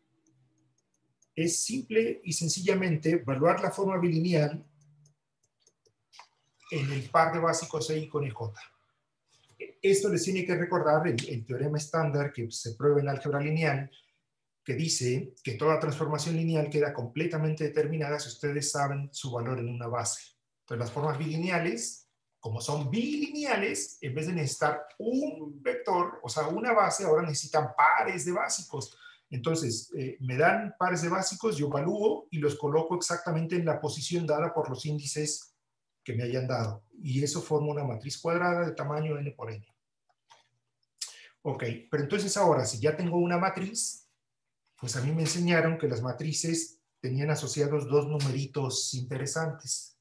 es simple y sencillamente evaluar la forma bilineal en el par de básicos i con ij. Esto les tiene que recordar el, el teorema estándar que se prueba en álgebra lineal, que dice que toda transformación lineal queda completamente determinada si ustedes saben su valor en una base. Entonces, las formas bilineales, como son bilineales, en vez de necesitar un vector, o sea, una base, ahora necesitan pares de básicos. Entonces, eh, me dan pares de básicos, yo evalúo y los coloco exactamente en la posición dada por los índices que me hayan dado. Y eso forma una matriz cuadrada de tamaño n por n. Ok, pero entonces ahora, si ya tengo una matriz, pues a mí me enseñaron que las matrices tenían asociados dos numeritos interesantes.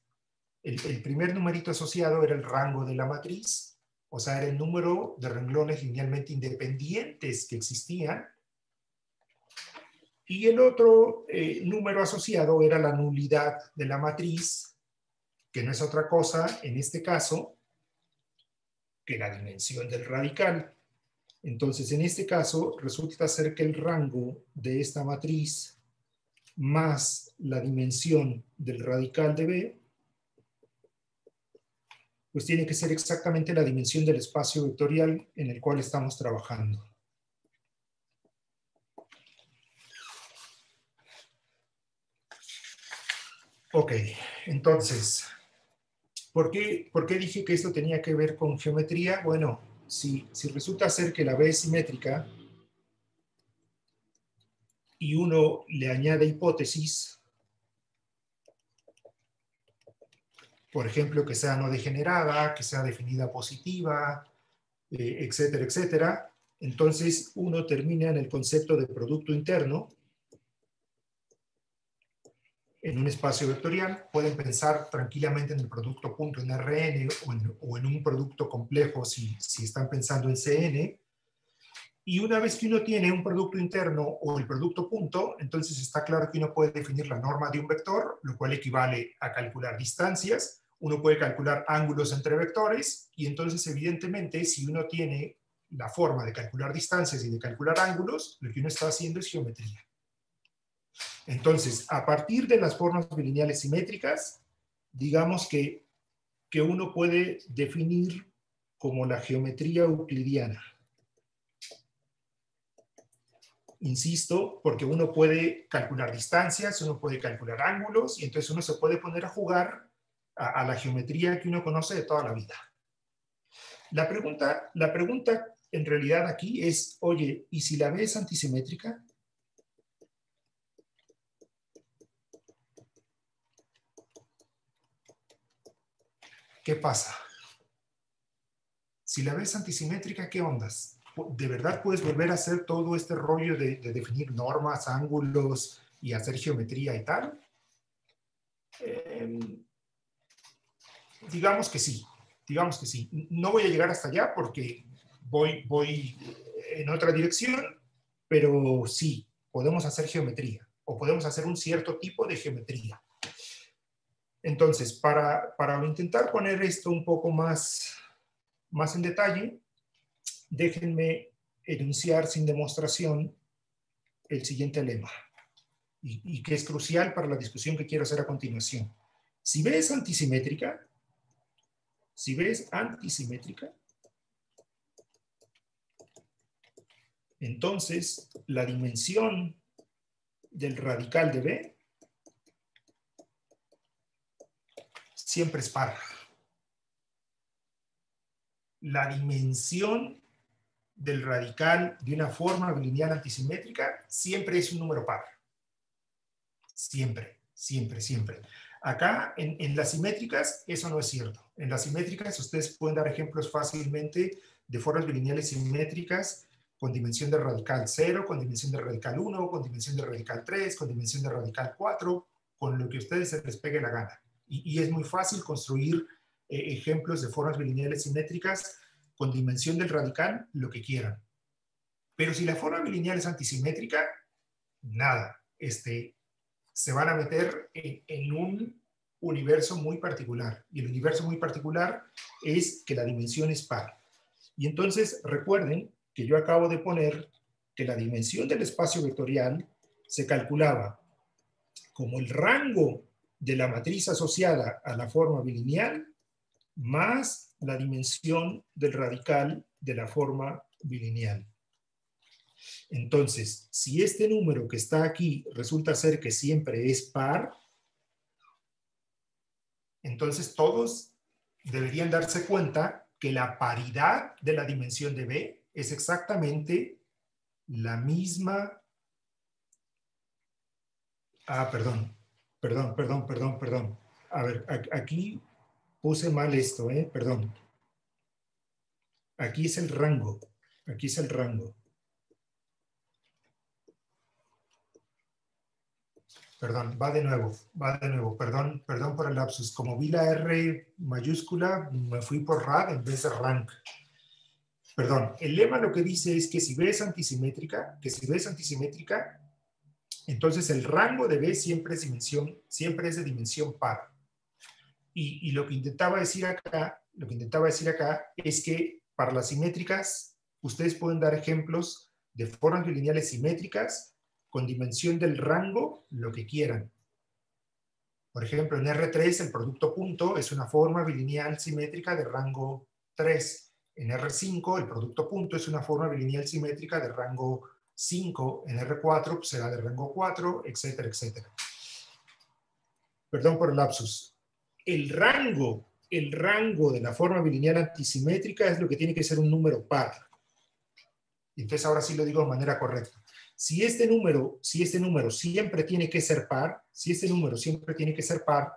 El, primer numerito asociado era el rango de la matriz, o sea, era el número de renglones linealmente independientes que existían y el otro eh, número asociado era la nulidad de la matriz, que no es otra cosa, en este caso, que la dimensión del radical. Entonces, en este caso, resulta ser que el rango de esta matriz más la dimensión del radical de B, pues tiene que ser exactamente la dimensión del espacio vectorial en el cual estamos trabajando. Ok, entonces, ¿por qué, ¿por qué dije que esto tenía que ver con geometría? Bueno, si, resulta ser que la B es simétrica y uno le añade hipótesis, por ejemplo, que sea no degenerada, que sea definida positiva, eh, etcétera, etcétera, entonces uno termina en el concepto de producto interno, en un espacio vectorial, pueden pensar tranquilamente en el producto punto en Rn o en, un producto complejo si, si, están pensando en Cn. Y una vez que uno tiene un producto interno o el producto punto, entonces está claro que uno puede definir la norma de un vector, lo cual equivale a calcular distancias. Uno puede calcular ángulos entre vectores y entonces evidentemente si uno tiene la forma de calcular distancias y de calcular ángulos, lo que uno está haciendo es geometría. Entonces, a partir de las formas bilineales simétricas, digamos que, uno puede definir como la geometría euclidiana. Insisto, porque uno puede calcular distancias, uno puede calcular ángulos, y entonces uno se puede poner a jugar a, la geometría que uno conoce de toda la vida. La pregunta, la pregunta en realidad aquí es, oye, ¿y si la B es antisimétrica? ¿Qué pasa? Si la ves antisimétrica, ¿qué ondas? ¿De verdad puedes volver a hacer todo este rollo de, definir normas, ángulos y hacer geometría y tal? Em, digamos que sí, digamos que sí. No voy a llegar hasta allá porque voy, voy en otra dirección, pero sí, podemos hacer geometría o podemos hacer un cierto tipo de geometría. Entonces, para, intentar poner esto un poco más, más en detalle, déjenme enunciar sin demostración el siguiente lema, y, que es crucial para la discusión que quiero hacer a continuación. Si ves antisimétrica, si ves antisimétrica, entonces la dimensión del radical de B siempre es par. La dimensión del radical de una forma lineal antisimétrica siempre es un número par. Siempre, siempre, siempre. Acá, en, las simétricas, eso no es cierto. En las simétricas, ustedes pueden dar ejemplos fácilmente de formas bilineales simétricas con dimensión de radical 0, con dimensión de radical 1, con dimensión de radical 3, con dimensión de radical 4, con lo que ustedes se les pegue la gana y, es muy fácil construir eh, ejemplos de formas bilineales simétricas con dimensión del radical, lo que quieran. Pero si la forma bilineal es antisimétrica, nada. Este, se van a meter en, en un universo muy particular. Y el universo muy particular es que la dimensión es par. Y entonces recuerden que yo acabo de poner que la dimensión del espacio vectorial se calculaba como el rango de la matriz asociada a la forma bilineal más la dimensión del radical de la forma bilineal. Entonces, si este número que está aquí resulta ser que siempre es par, entonces todos deberían darse cuenta que la paridad de la dimensión de B es exactamente la misma Ah, perdón, perdón, perdón, perdón, perdón. A ver, aquí puse mal esto, ¿eh? Perdón. Aquí es el rango. Aquí es el rango. Perdón, va de nuevo, va de nuevo. Perdón, perdón por el lapsus. Como vi la R mayúscula, me fui por RAD en vez de rank. Perdón, el lema lo que dice es que si B es antisimétrica, que si B es antisimétrica, entonces el rango de B siempre es, dimensión, siempre es de dimensión par. Y, lo que intentaba decir acá, lo que intentaba decir acá es que para las simétricas, ustedes pueden dar ejemplos de formas bilineales simétricas con dimensión del rango, lo que quieran. Por ejemplo, en R3 el producto punto es una forma bilineal simétrica de rango 3. En R5 el producto punto es una forma bilineal simétrica de rango 5. En R4 pues, será de rango 4, etcétera, etcétera. Perdón por el lapsus. El rango el rango de la forma bilineal antisimétrica es lo que tiene que ser un número par. Entonces ahora sí lo digo de manera correcta. Si este número, si este número siempre tiene que ser par, si este número siempre tiene que ser par,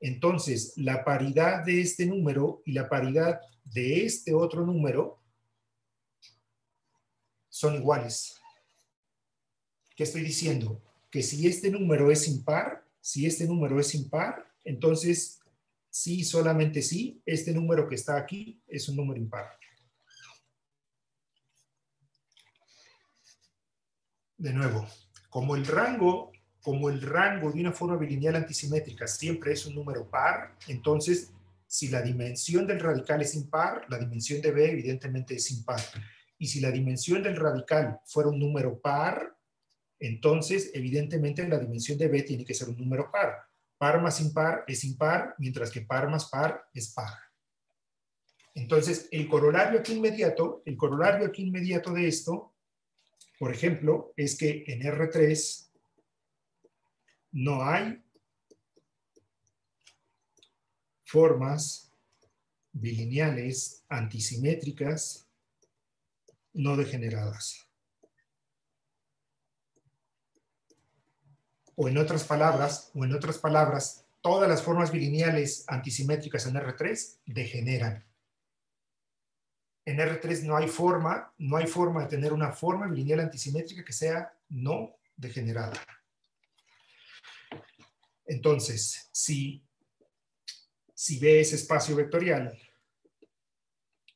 entonces la paridad de este número y la paridad de este otro número son iguales. ¿Qué estoy diciendo? Que si este número es impar, si este número es impar, entonces sí, solamente sí, este número que está aquí es un número impar. De nuevo, como el rango, como el rango de una forma bilineal antisimétrica siempre es un número par, entonces si la dimensión del radical es impar, la dimensión de B evidentemente es impar. Y si la dimensión del radical fuera un número par, entonces evidentemente la dimensión de B tiene que ser un número par. Par más impar es impar, mientras que par más par es par. Entonces, el corolario aquí inmediato, el corolario aquí inmediato de esto, por ejemplo, es que en R3 no hay formas bilineales antisimétricas no degeneradas. O en otras palabras, o en otras palabras, todas las formas bilineales antisimétricas en R3 degeneran. En R3 no hay forma, no hay forma de tener una forma bilineal antisimétrica que sea no degenerada. Entonces, si, si B es espacio vectorial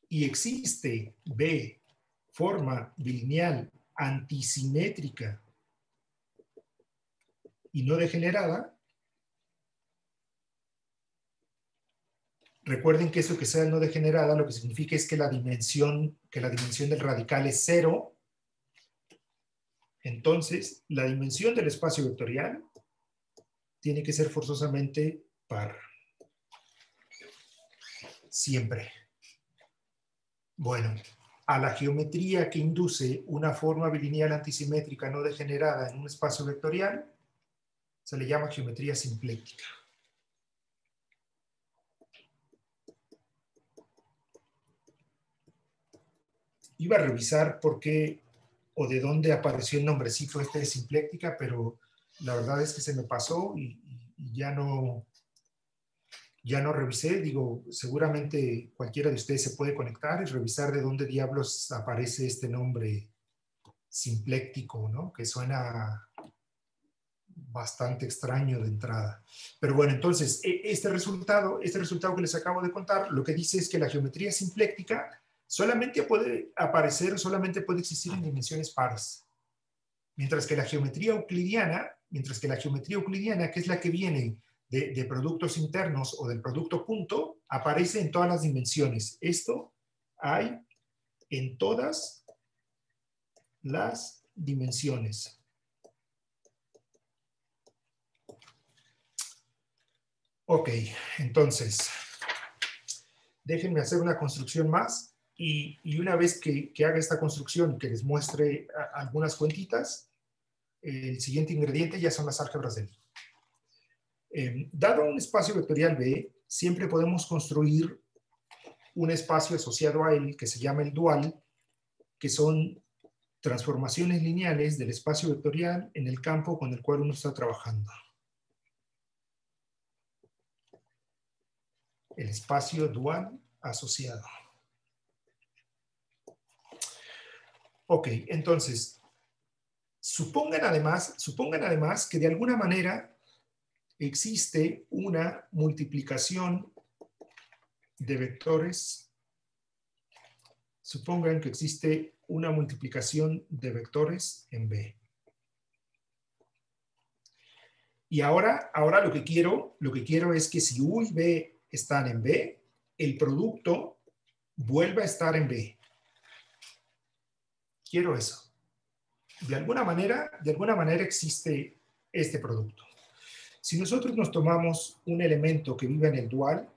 y existe B forma bilineal antisimétrica y no degenerada, recuerden que eso que sea no degenerada lo que significa es que la dimensión, que la dimensión del radical es cero. Entonces, la dimensión del espacio vectorial tiene que ser forzosamente par. Siempre. Bueno, a la geometría que induce una forma bilineal antisimétrica no degenerada en un espacio vectorial, se le llama geometría simpléctica. Iba a revisar por qué o de dónde apareció el nombrecito este de simpléctica, pero la verdad es que se me pasó y, ya no ya no revisé, digo, seguramente cualquiera de ustedes se puede conectar y revisar de dónde diablos aparece este nombre simpléctico, ¿no? Que suena bastante extraño de entrada. Pero bueno, entonces, e, este resultado, este resultado que les acabo de contar, lo que dice es que la geometría simpléctica solamente puede aparecer, solamente puede existir en dimensiones pares. Mientras que la geometría euclidiana, mientras que la geometría euclidiana, que es la que viene de, de productos internos o del producto punto, aparece en todas las dimensiones. Esto hay en todas las dimensiones. Ok, entonces, déjenme hacer una construcción más y, una vez que, haga esta construcción y que les muestre algunas cuentitas, el siguiente ingrediente ya son las álgebras de Lie. Em, dado un espacio vectorial B, siempre podemos construir un espacio asociado a él que se llama el dual, que son transformaciones lineales del espacio vectorial en el campo con el cual uno está trabajando. El espacio dual asociado. Ok, entonces, supongan además, supongan además que de alguna manera existe una multiplicación de vectores. Supongan que existe una multiplicación de vectores en B. Y ahora, ahora lo, que quiero, lo que quiero es que si U y B están en B, el producto vuelva a estar en B. Quiero eso. De alguna manera, de alguna manera existe este producto. Si nosotros nos tomamos un elemento que vive en el dual,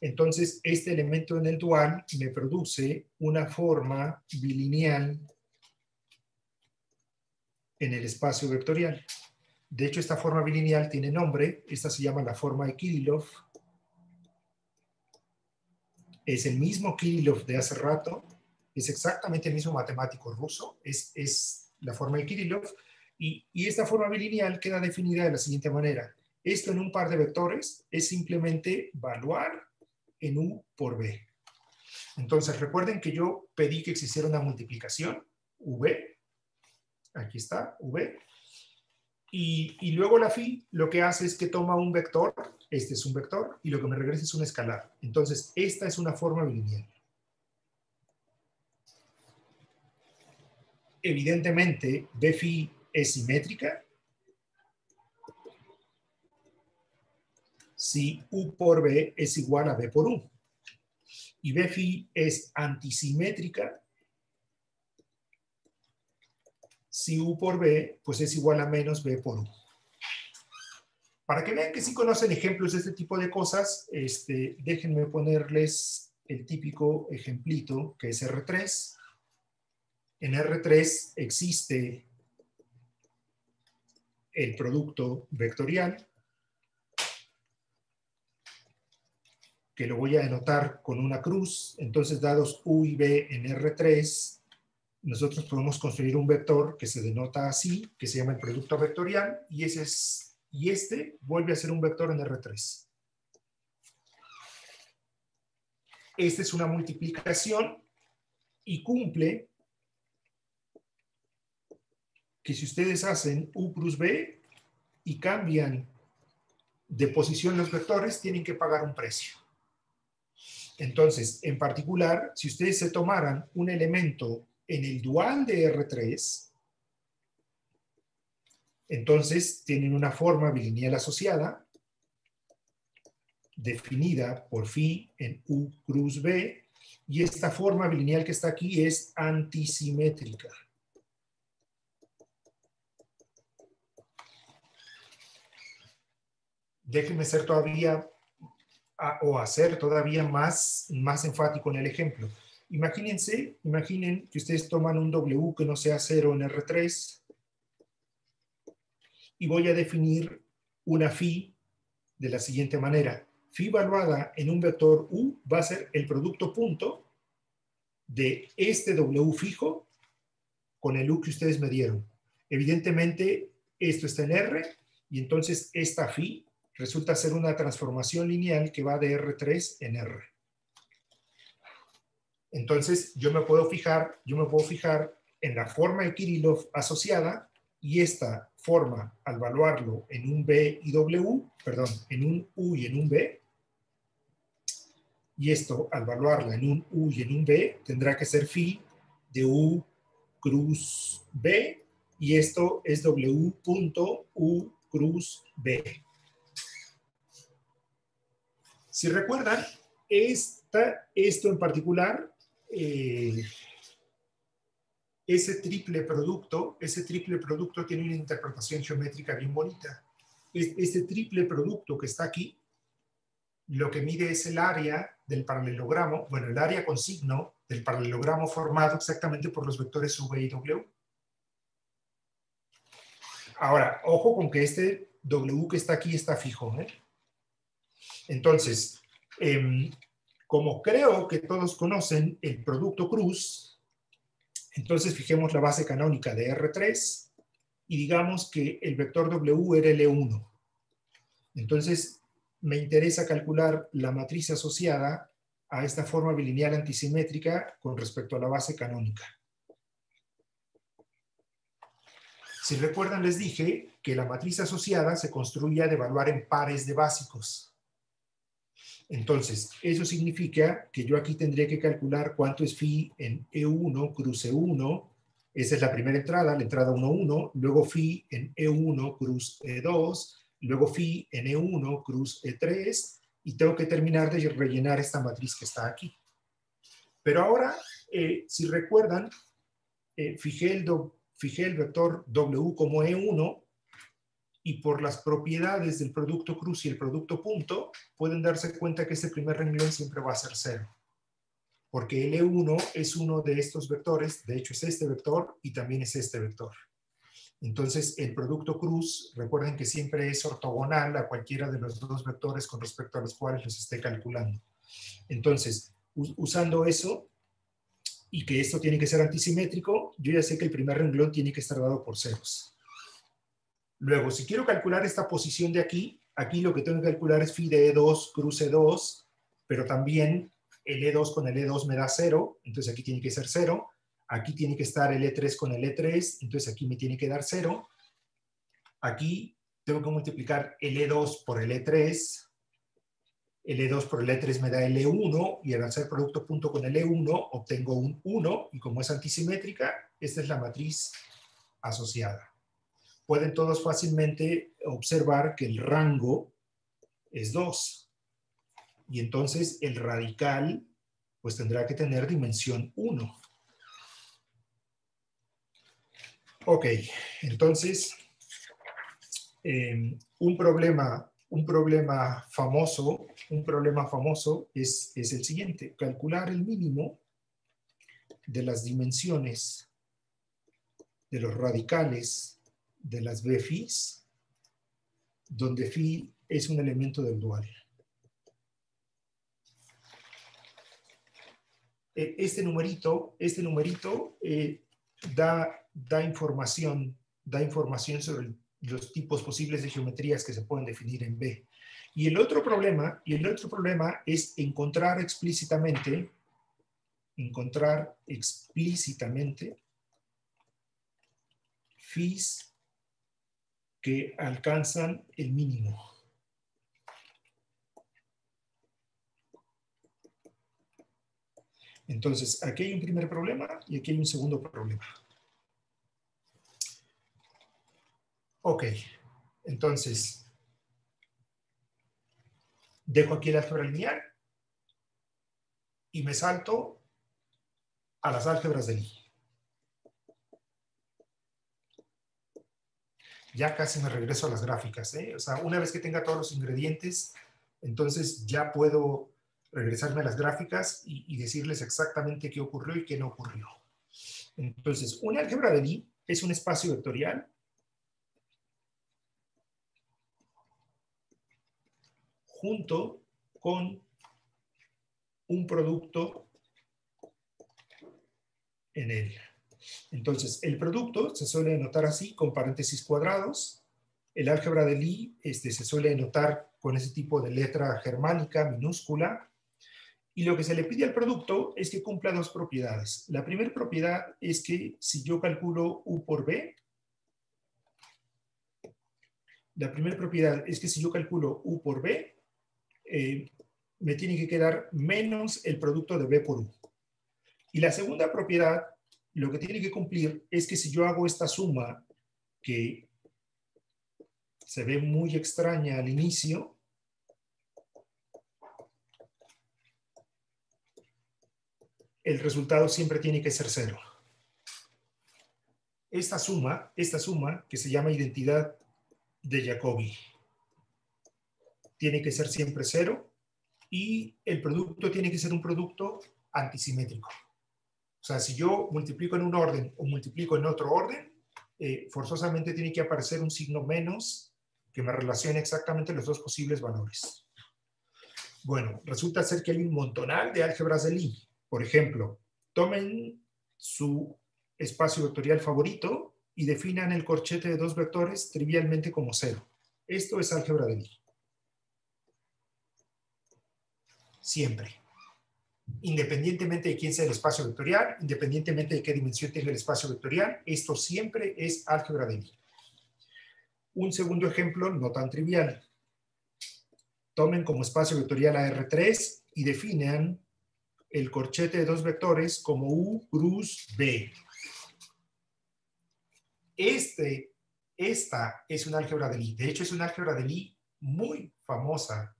entonces este elemento en el dual me produce una forma bilineal en el espacio vectorial. De hecho, esta forma bilineal tiene nombre, esta se llama la forma de Kirillov. Es el mismo Kirillov de hace rato, es exactamente el mismo matemático ruso, es, es la forma de Kirillov, y, y esta forma bilineal queda definida de la siguiente manera. Esto en un par de vectores es simplemente evaluar en U por B. Entonces, recuerden que yo pedí que existiera una multiplicación, V, aquí está, V, y, luego la phi lo que hace es que toma un vector, este es un vector, y lo que me regresa es un escalar. Entonces, esta es una forma bilineal. Evidentemente, B phi es simétrica. Si U por B es igual a B por U. Y B phi es antisimétrica. Si U por B, pues es igual a menos B por U. Para que vean que sí conocen ejemplos de este tipo de cosas, este, déjenme ponerles el típico ejemplito que es R3 en R3 existe el producto vectorial, que lo voy a denotar con una cruz. Entonces, dados U y B en R3, nosotros podemos construir un vector que se denota así, que se llama el producto vectorial, y, ese es, y este vuelve a ser un vector en R3. Esta es una multiplicación y cumple que si ustedes hacen U plus B y cambian de posición los vectores, tienen que pagar un precio. Entonces, en particular, si ustedes se tomaran un elemento en el dual de R3, entonces tienen una forma bilineal asociada definida por phi en U cruz B, y esta forma bilineal que está aquí es antisimétrica. déjenme ser todavía o hacer todavía más, más enfático en el ejemplo. Imagínense, imaginen que ustedes toman un W que no sea cero en R3 y voy a definir una phi de la siguiente manera. Phi evaluada en un vector U va a ser el producto punto de este W fijo con el U que ustedes me dieron. Evidentemente, esto está en R y entonces esta phi resulta ser una transformación lineal que va de R3 en R. Entonces, yo me puedo fijar, yo me puedo fijar en la forma de Kirillov asociada y esta forma, al evaluarlo en un B y W, perdón, en un U y en un B, y esto, al evaluarla en un U y en un B, tendrá que ser phi de U cruz B, y esto es W punto U cruz B. Si recuerdan, esta, esto en particular, eh, ese triple producto, ese triple producto tiene una interpretación geométrica bien bonita. Este triple producto que está aquí, lo que mide es el área del paralelogramo, bueno, el área con signo del paralelogramo formado exactamente por los vectores V y W. Ahora, ojo con que este W que está aquí está fijo. ¿eh? Entonces, em, como creo que todos conocen el producto cruz, Entonces fijemos la base canónica de R3 y digamos que el vector W era L1. Entonces me interesa calcular la matriz asociada a esta forma bilineal antisimétrica con respecto a la base canónica. Si recuerdan, les dije que la matriz asociada se construía de evaluar en pares de básicos. Entonces, eso significa que yo aquí tendría que calcular cuánto es phi en E1 cruce 1. Esa es la primera entrada, la entrada 1, 1. Luego phi en E1 cruz E2. Luego phi en E1 cruz E3. Y tengo que terminar de rellenar esta matriz que está aquí. Pero ahora, eh, si recuerdan, eh, fijé el vector W como E1 y por las propiedades del producto cruz y el producto punto, pueden darse cuenta que este primer renglón siempre va a ser cero. Porque el E1 es uno de estos vectores, de hecho es este vector y también es este vector. Entonces, el producto cruz, recuerden que siempre es ortogonal a cualquiera de los dos vectores con respecto a los cuales los esté calculando. Entonces, usando eso, y que esto tiene que ser antisimétrico, yo ya sé que el primer renglón tiene que estar dado por ceros. Luego, si quiero calcular esta posición de aquí, aquí lo que tengo que calcular es phi de E2 cruce 2, pero también el E2 con el E2 me da 0, entonces aquí tiene que ser 0. Aquí tiene que estar el E3 con el E3, entonces aquí me tiene que dar 0. Aquí tengo que multiplicar el E2 por el E3. El E2 por el E3 me da el E1 y al hacer producto punto con el E1 obtengo un 1 y como es antisimétrica, esta es la matriz asociada pueden todos fácilmente observar que el rango es 2. Y entonces el radical pues tendrá que tener dimensión 1. Ok, entonces em, un, problema, un problema famoso, un problema famoso es, es el siguiente, calcular el mínimo de las dimensiones de los radicales de las BFIs, donde phi es un elemento del dual. E, este numerito, este numerito eh, da, da, información, da información sobre los tipos posibles de geometrías que se pueden definir en B. Y el otro problema, y el otro problema es encontrar explícitamente, encontrar explícitamente phis que alcanzan el mínimo. Entonces, aquí hay un primer problema y aquí hay un segundo problema. Ok, entonces, dejo aquí el álgebra lineal y me salto a las álgebras de Lie. Ya casi me regreso a las gráficas. ¿eh? O sea, una vez que tenga todos los ingredientes, entonces ya puedo regresarme a las gráficas y, decirles exactamente qué ocurrió y qué no ocurrió. Entonces, una álgebra de Lie es un espacio vectorial junto con un producto en él. Entonces, el producto se suele anotar así, con paréntesis cuadrados. El álgebra de Lie este, se suele anotar con ese tipo de letra germánica, minúscula. Y lo que se le pide al producto es que cumpla dos propiedades. La primera propiedad es que si yo calculo U por B, la primera propiedad es que si yo calculo U por B, eh, me tiene que quedar menos el producto de B por U. Y la segunda propiedad lo que tiene que cumplir es que si yo hago esta suma que se ve muy extraña al inicio, el resultado siempre tiene que ser cero. Esta suma, esta suma que se llama identidad de Jacobi, tiene que ser siempre cero y el producto tiene que ser un producto antisimétrico. O sea, si yo multiplico en un orden o multiplico en otro orden, eh, forzosamente tiene que aparecer un signo menos que me relacione exactamente los dos posibles valores. Bueno, resulta ser que hay un montonal de álgebras de Lie. Por ejemplo, tomen su espacio vectorial favorito y definan el corchete de dos vectores trivialmente como cero. Esto es álgebra de Lie. Siempre. Independientemente de quién sea el espacio vectorial, independientemente de qué dimensión tenga el espacio vectorial, esto siempre es álgebra de Lie. Un segundo ejemplo, no tan trivial. Tomen como espacio vectorial a R3 y definan el corchete de dos vectores como U cruz B. Este, esta es una álgebra de Lie. De hecho, es una álgebra de Lie muy famosa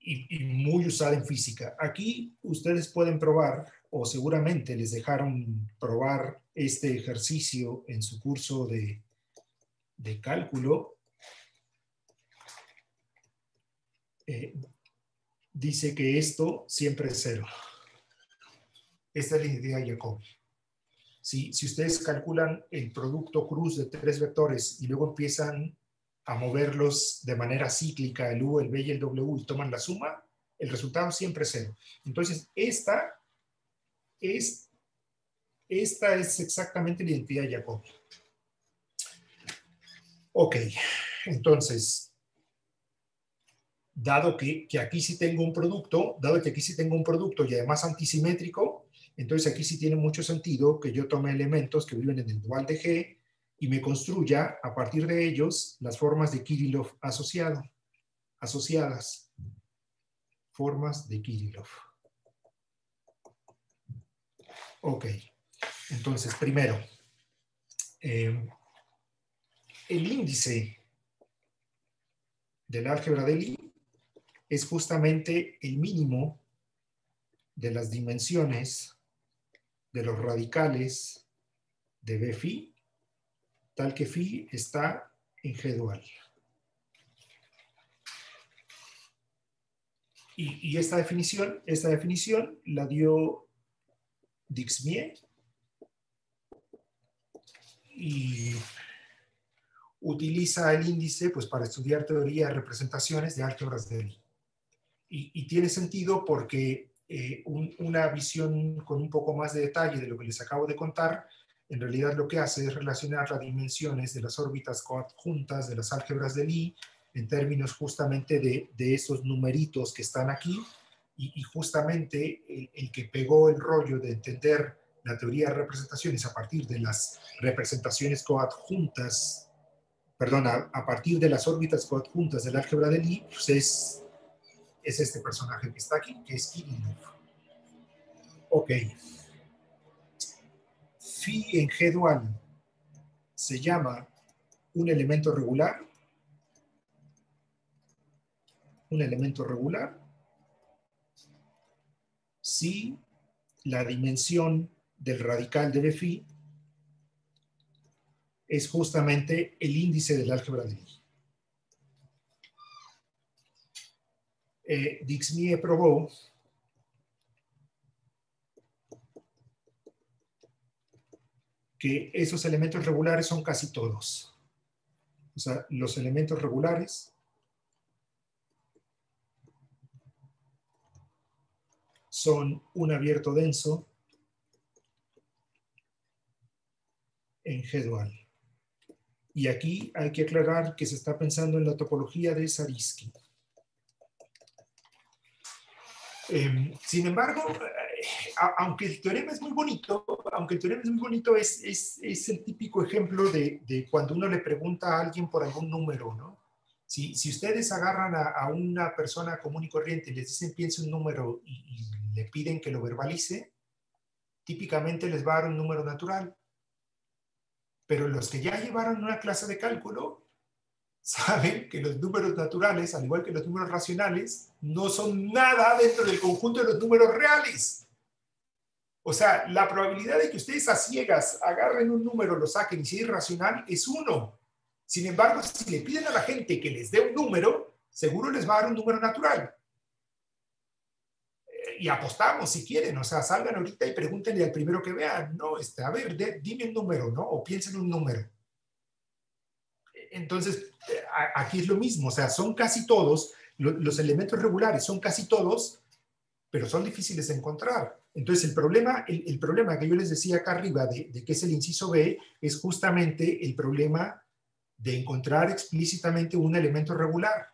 y, y, muy usada en física. Aquí ustedes pueden probar, o seguramente les dejaron probar este ejercicio en su curso de, de cálculo. Eh, dice que esto siempre es cero. Esta es la idea de Jacobi. Si, si ustedes calculan el producto cruz de tres vectores y luego empiezan a moverlos de manera cíclica, el U, el B y el W, y toman la suma, el resultado siempre es cero. Entonces, esta es, esta es exactamente la identidad de Jacobi. Ok, entonces, dado que, que, aquí sí tengo un producto, dado que aquí sí tengo un producto y además antisimétrico, entonces aquí sí tiene mucho sentido que yo tome elementos que viven en el dual de G y me construya a partir de ellos las formas de Kirillov asociado, asociadas. Formas de Kirillov. Ok, entonces primero, eh, el índice del álgebra de Lie es justamente el mínimo de las dimensiones de los radicales de B tal que phi está en G dual. Y, esta definición, esta definición la dio Dixmier y utiliza el índice pues, para estudiar teoría de representaciones de álgebras de Lie. Y, y tiene sentido porque eh, un, una visión con un poco más de detalle de lo que les acabo de contar, en realidad lo que hace es relacionar las dimensiones de las órbitas coadjuntas de las álgebras de Lie en términos justamente de, de esos numeritos que están aquí y, y justamente el, el que pegó el rollo de entender la teoría de representaciones a partir de las representaciones coadjuntas perdón, a, a, partir de las órbitas coadjuntas del álgebra de Lie, pues es, es este personaje que está aquí, que es Kirillov. Ok. Phi en G dual se llama un elemento regular. Un elemento regular. Si la dimensión del radical de Phi es justamente el índice del álgebra de Lie. Eh, probó que esos elementos regulares son casi todos. O sea, los elementos regulares son un abierto denso en G dual. Y aquí hay que aclarar que se está pensando en la topología de Zariski. Eh, sin embargo, aunque el teorema es muy bonito, aunque el teorema es muy bonito, es, es, es el típico ejemplo de, de, cuando uno le pregunta a alguien por algún número, ¿no? Si, si ustedes agarran a, a, una persona común y corriente y les dicen piense un número y, y le piden que lo verbalice, típicamente les va a dar un número natural. Pero los que ya llevaron una clase de cálculo saben que los números naturales, al igual que los números racionales, no son nada dentro del conjunto de los números reales. O sea, la probabilidad de que ustedes a ciegas agarren un número, lo saquen y sea irracional es uno. Sin embargo, si le piden a la gente que les dé un número, seguro les va a dar un número natural y apostamos si quieren, o sea, salgan ahorita y pregúntenle al primero que vean, no, este, a ver, dime un número, ¿no? O piensen un número. Entonces, aquí es lo mismo, o sea, son casi todos, lo, los elementos regulares son casi todos, pero son difíciles de encontrar. Entonces, el problema, el, problema que yo les decía acá arriba de, de que es el inciso B es justamente el problema de encontrar explícitamente un elemento regular.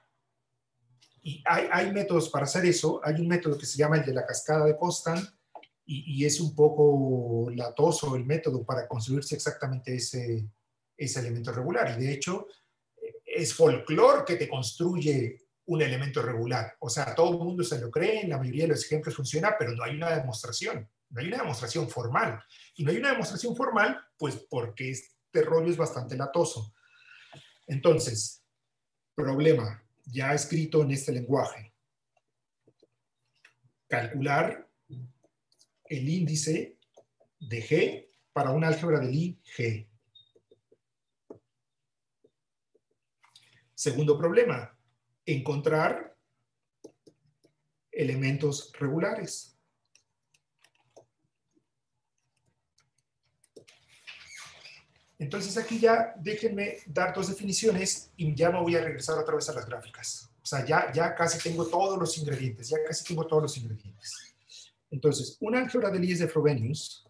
Y hay, métodos para hacer eso. Hay un método que se llama el de la cascada de Costan y, y es un poco latoso el método para construirse exactamente ese, ese elemento regular. Y de hecho, es folclore que te construye un elemento regular. O sea, todo el mundo se lo cree, en la mayoría de los ejemplos funciona, pero no hay una demostración, no hay una demostración formal. Y no hay una demostración formal, pues porque este rollo es bastante latoso. Entonces, problema ya escrito en este lenguaje. Calcular el índice de G para un álgebra de Lie G. Segundo problema, encontrar elementos regulares. Entonces aquí ya déjenme dar dos definiciones y ya me voy a regresar otra vez a las gráficas. O sea, ya, ya casi tengo todos los ingredientes, ya casi tengo todos los ingredientes. Entonces, un álgebra de Lie de Frobenius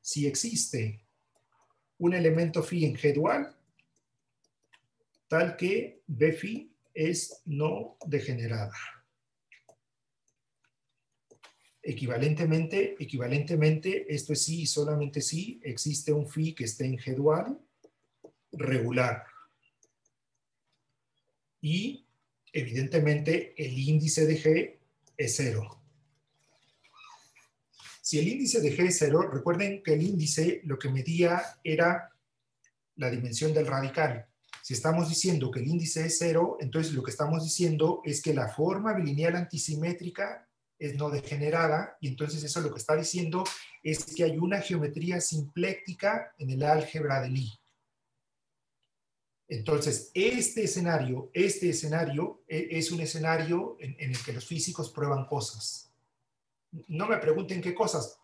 si existe un elemento phi en G dual, tal que B phi es no degenerada. Equivalentemente, equivalentemente, esto es sí y solamente si existe un phi que esté en G dual regular. Y evidentemente el índice de G es cero. Si el índice de G es cero, recuerden que el índice lo que medía era la dimensión del radical. Si estamos diciendo que el índice es cero, entonces lo que estamos diciendo es que la forma bilineal antisimétrica es no degenerada y entonces eso lo que está diciendo es que hay una geometría simpléctica en el álgebra de Lie. Entonces, este escenario, este escenario e, es un escenario en, en el que los físicos prueban cosas no me pregunten qué cosas.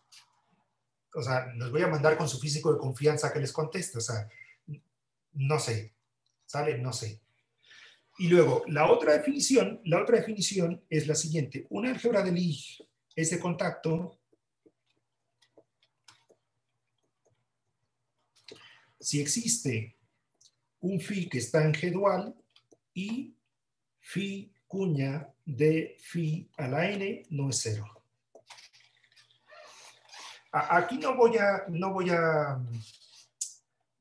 O sea, los voy a mandar con su físico de confianza que les conteste. O sea, no sé. ¿Sale? No sé. Y luego, la otra definición, la otra definición es la siguiente. Una álgebra de Lie es de contacto si existe un phi que está en G dual y phi cuña de phi a la n no es cero. Aquí no voy a, no voy a mm,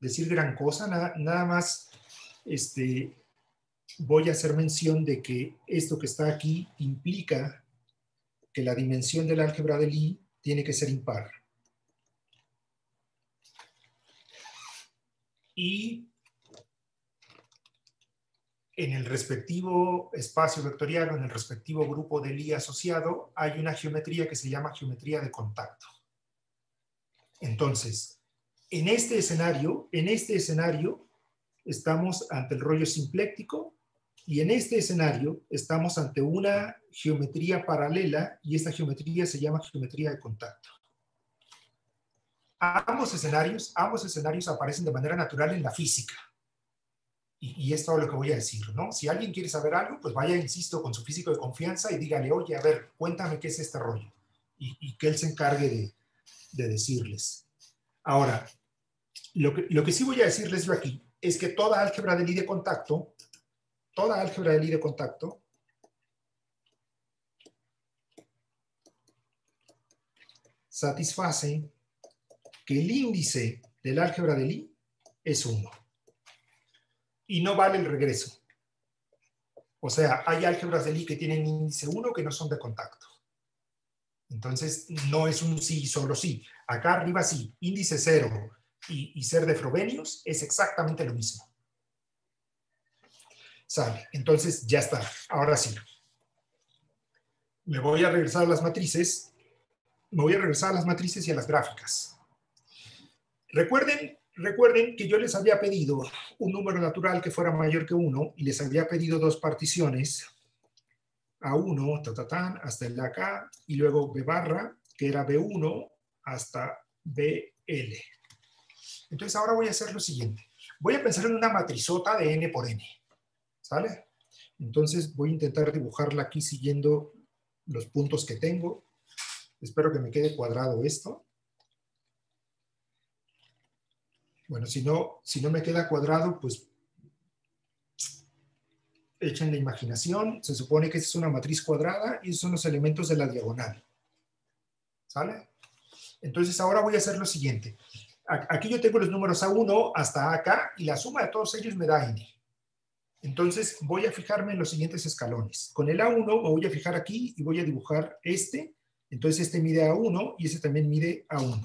decir gran cosa, nada, más este, voy a hacer mención de que esto que está aquí implica que la dimensión del álgebra de Lie tiene que ser impar. Y en el respectivo espacio vectorial en el respectivo grupo de Lie asociado hay una geometría que se llama geometría de contacto. Entonces, en este escenario, en este escenario, estamos ante el rollo simpléctico y en este escenario estamos ante una geometría paralela y esta geometría se llama geometría de contacto. Ambos escenarios, ambos escenarios aparecen de manera natural en la física. Y, es todo lo que voy a decir, ¿no? Si alguien quiere saber algo, pues vaya, insisto, con su físico de confianza y dígale, oye, a ver, cuéntame qué es este rollo. Y, que él se encargue de, de decirles. Ahora, lo que, sí voy a decirles yo aquí es que toda álgebra de Lie de contacto, toda álgebra de Lie de contacto, satisface que el índice del álgebra de Lie es 1. Y no vale el regreso. O sea, hay álgebras de Lie que tienen índice 1 que no son de contacto. Entonces, no es un sí, solo sí. Acá arriba sí, índice cero y, ser de Frobenius es exactamente lo mismo. Sale. Entonces, ya está. Ahora sí. Me voy a regresar a las matrices. Me voy a regresar a las matrices y a las gráficas. Recuerden, recuerden que yo les había pedido un número natural que fuera mayor que 1 y les había pedido dos particiones a1, ta, hasta el acá, y luego B barra, que era B1, hasta BL. Entonces ahora voy a hacer lo siguiente. Voy a pensar en una matrizota de n por n. ¿Sale? Entonces voy a intentar dibujarla aquí siguiendo los puntos que tengo. Espero que me quede cuadrado esto. Bueno, si no, si no me queda cuadrado, pues echen la imaginación. Se supone que es una matriz cuadrada y son los elementos de la diagonal. ¿Sale? Entonces ahora voy a hacer lo siguiente. Aquí yo tengo los números A1 hasta acá y la suma de todos ellos me da N. Entonces voy a fijarme en los siguientes escalones. Con el A1 me voy a fijar aquí y voy a dibujar este. Entonces este mide A1 y este también mide A1.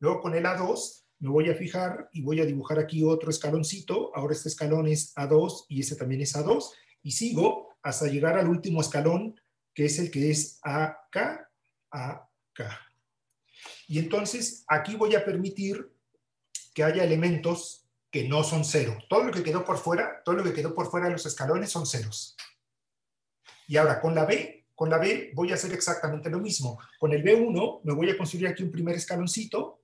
Luego con el A2 me voy a fijar y voy a dibujar aquí otro escaloncito. Ahora este escalón es A2 y este también es A2. Y sigo hasta llegar al último escalón, que es el que es AK, AK. Y entonces aquí voy a permitir que haya elementos que no son cero. Todo lo que quedó por fuera, todo lo que quedó por fuera de los escalones son ceros. Y ahora con la B, con la B voy a hacer exactamente lo mismo. Con el B1 me voy a construir aquí un primer escaloncito.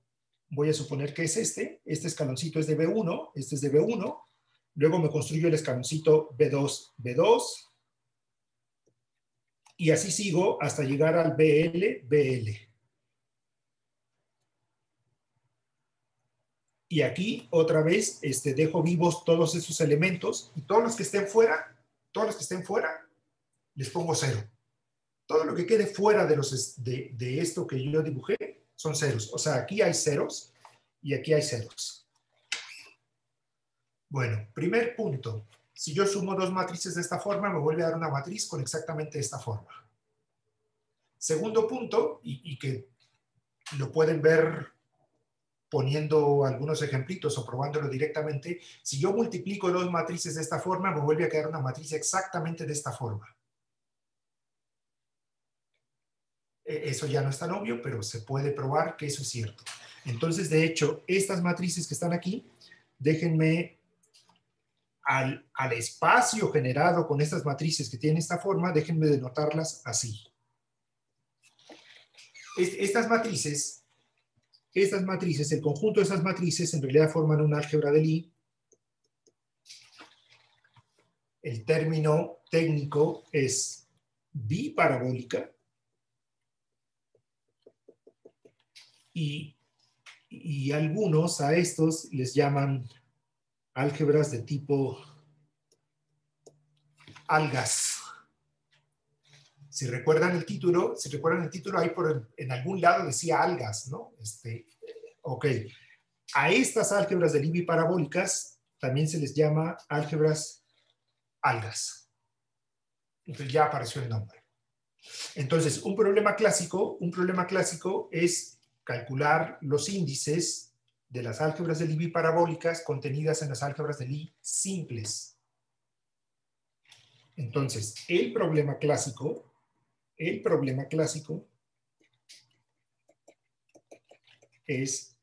Voy a suponer que es este. Este escaloncito es de B1, este es de B1. Luego me construyo el escaloncito B2, B2. Y así sigo hasta llegar al BL, BL. Y aquí otra vez este, dejo vivos todos esos elementos y todos los que estén fuera, todos los que estén fuera, les pongo cero. Todo lo que quede fuera de, los, de, de esto que yo dibujé son ceros. O sea, aquí hay ceros y aquí hay ceros. Bueno, primer punto. Si yo sumo dos matrices de esta forma, me vuelve a dar una matriz con exactamente esta forma. Segundo punto, y, que lo pueden ver poniendo algunos ejemplitos o probándolo directamente, si yo multiplico dos matrices de esta forma, me vuelve a quedar una matriz exactamente de esta forma. E, eso ya no es tan obvio, pero se puede probar que eso es cierto. Entonces, de hecho, estas matrices que están aquí, déjenme al, al espacio generado con estas matrices que tienen esta forma, déjenme denotarlas así. Estas matrices estas matrices, el conjunto de esas matrices en realidad forman un álgebra de Lie. El término técnico es biparabólica y, algunos a estos les llaman álgebras de tipo algas. Si recuerdan el título, si recuerdan el título, ahí por en algún lado decía algas, ¿no? Este, ok. A estas álgebras de Libby parabólicas también se les llama álgebras algas. Entonces ya apareció el nombre. Entonces, un problema clásico, un problema clásico es calcular los índices de las álgebras de Libby parabólicas contenidas en las álgebras de Lie simples. Entonces, el problema clásico el problema clásico es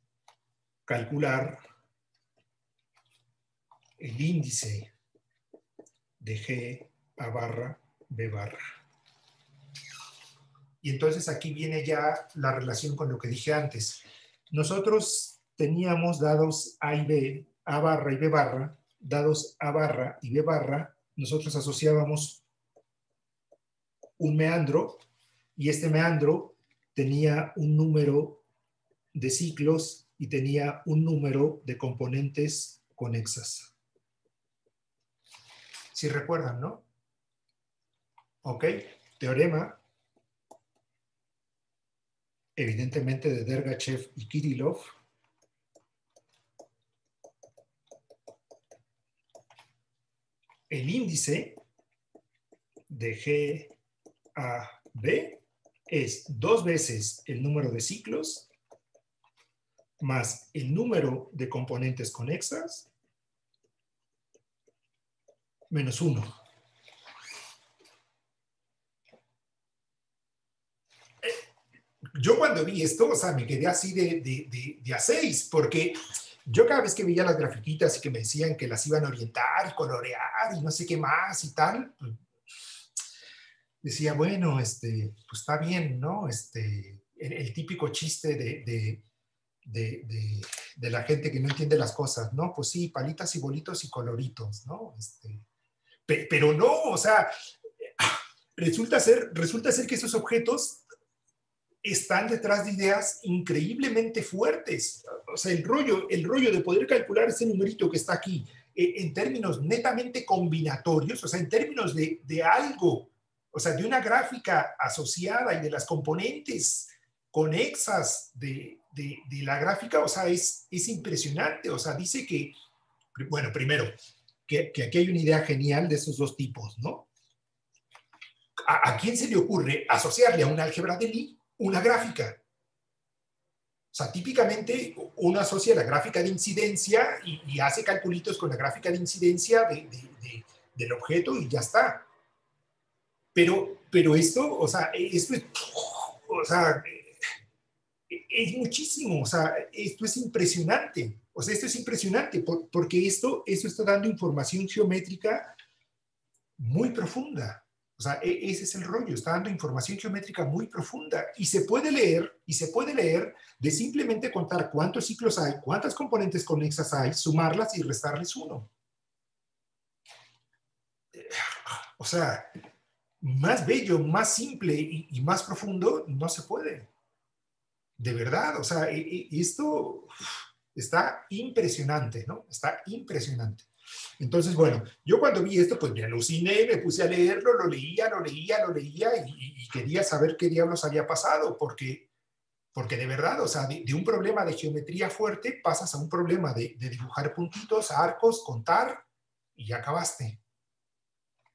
calcular el índice de G a barra B barra. Y entonces aquí viene ya la relación con lo que dije antes. Nosotros teníamos dados A y B, A barra y B barra, dados A barra y B barra, nosotros asociábamos un meandro y este meandro tenía un número de ciclos y tenía un número de componentes conexas. Si recuerdan, ¿no? Ok, teorema, evidentemente de Dergachev y Kirillov. El índice de G a B es dos veces el número de ciclos más el número de componentes conexas menos uno. Yo cuando vi esto, o sea, me quedé así de, de, de, a seis, porque yo cada vez que veía las grafiquitas y que me decían que las iban a orientar y colorear y no sé qué más y tal, pues, decía, bueno, este, pues está bien, ¿no? Este, el, típico chiste de, la gente que no entiende las cosas, ¿no? Pues sí, palitas y bolitos y coloritos, ¿no? Este, pero no, o sea, resulta ser, resulta ser que esos objetos están detrás de ideas increíblemente fuertes. O sea, el rollo, el rollo de poder calcular ese numerito que está aquí eh, en términos netamente combinatorios, o sea, en términos de, de, algo, o sea, de una gráfica asociada y de las componentes conexas de, de, de la gráfica, o sea, es, es impresionante. O sea, dice que, bueno, primero, que, que aquí hay una idea genial de esos dos tipos, ¿no? ¿A, quién se le ocurre asociarle a un álgebra de Lie una gráfica? O sea, típicamente uno asocia la gráfica de incidencia y, hace calculitos con la gráfica de incidencia de, del objeto y ya está. Pero, pero esto, o sea, esto es, o sea, es muchísimo, o sea, esto es impresionante. O sea, esto es impresionante porque esto, esto está dando información geométrica muy profunda. O sea, e, ese es el rollo, está dando información geométrica muy profunda y se puede leer, y se puede leer de simplemente contar cuántos ciclos hay, cuántas componentes conexas hay, sumarlas y restarles uno. O sea, más bello, más simple y, más profundo no se puede. De verdad, o sea, e, e, esto está impresionante, ¿no? Está impresionante. Entonces, bueno, yo cuando vi esto, pues me aluciné, me puse a leerlo, lo leía, lo leía, lo leía y, quería saber qué diablos había pasado, porque, porque de verdad, o sea, de, un problema de geometría fuerte pasas a un problema de, dibujar puntitos, arcos, contar y ya acabaste.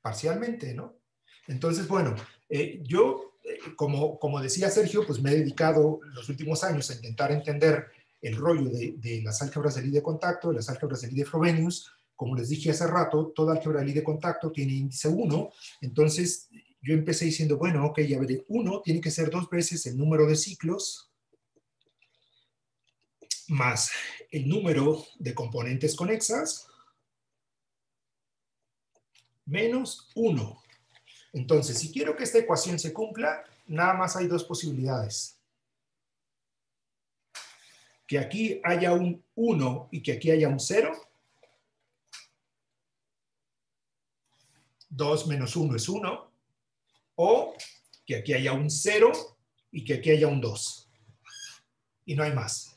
Parcialmente, ¿no? Entonces, bueno, eh, yo, eh, como, como decía Sergio, pues me he dedicado los últimos años a intentar entender el rollo de, de las álgebras de Lie de contacto, de las álgebras de Lie de Frobenius, como les dije hace rato, toda álgebra Lie de contacto tiene índice 1, entonces yo empecé diciendo, bueno, ok, ya veré, 1 tiene que ser dos veces el número de ciclos más el número de componentes conexas menos 1. Entonces, si quiero que esta ecuación se cumpla, nada más hay dos posibilidades. Que aquí haya un 1 y que aquí haya un 0, 2 menos 1 es 1, o que aquí haya un 0 y que aquí haya un 2. Y no hay más.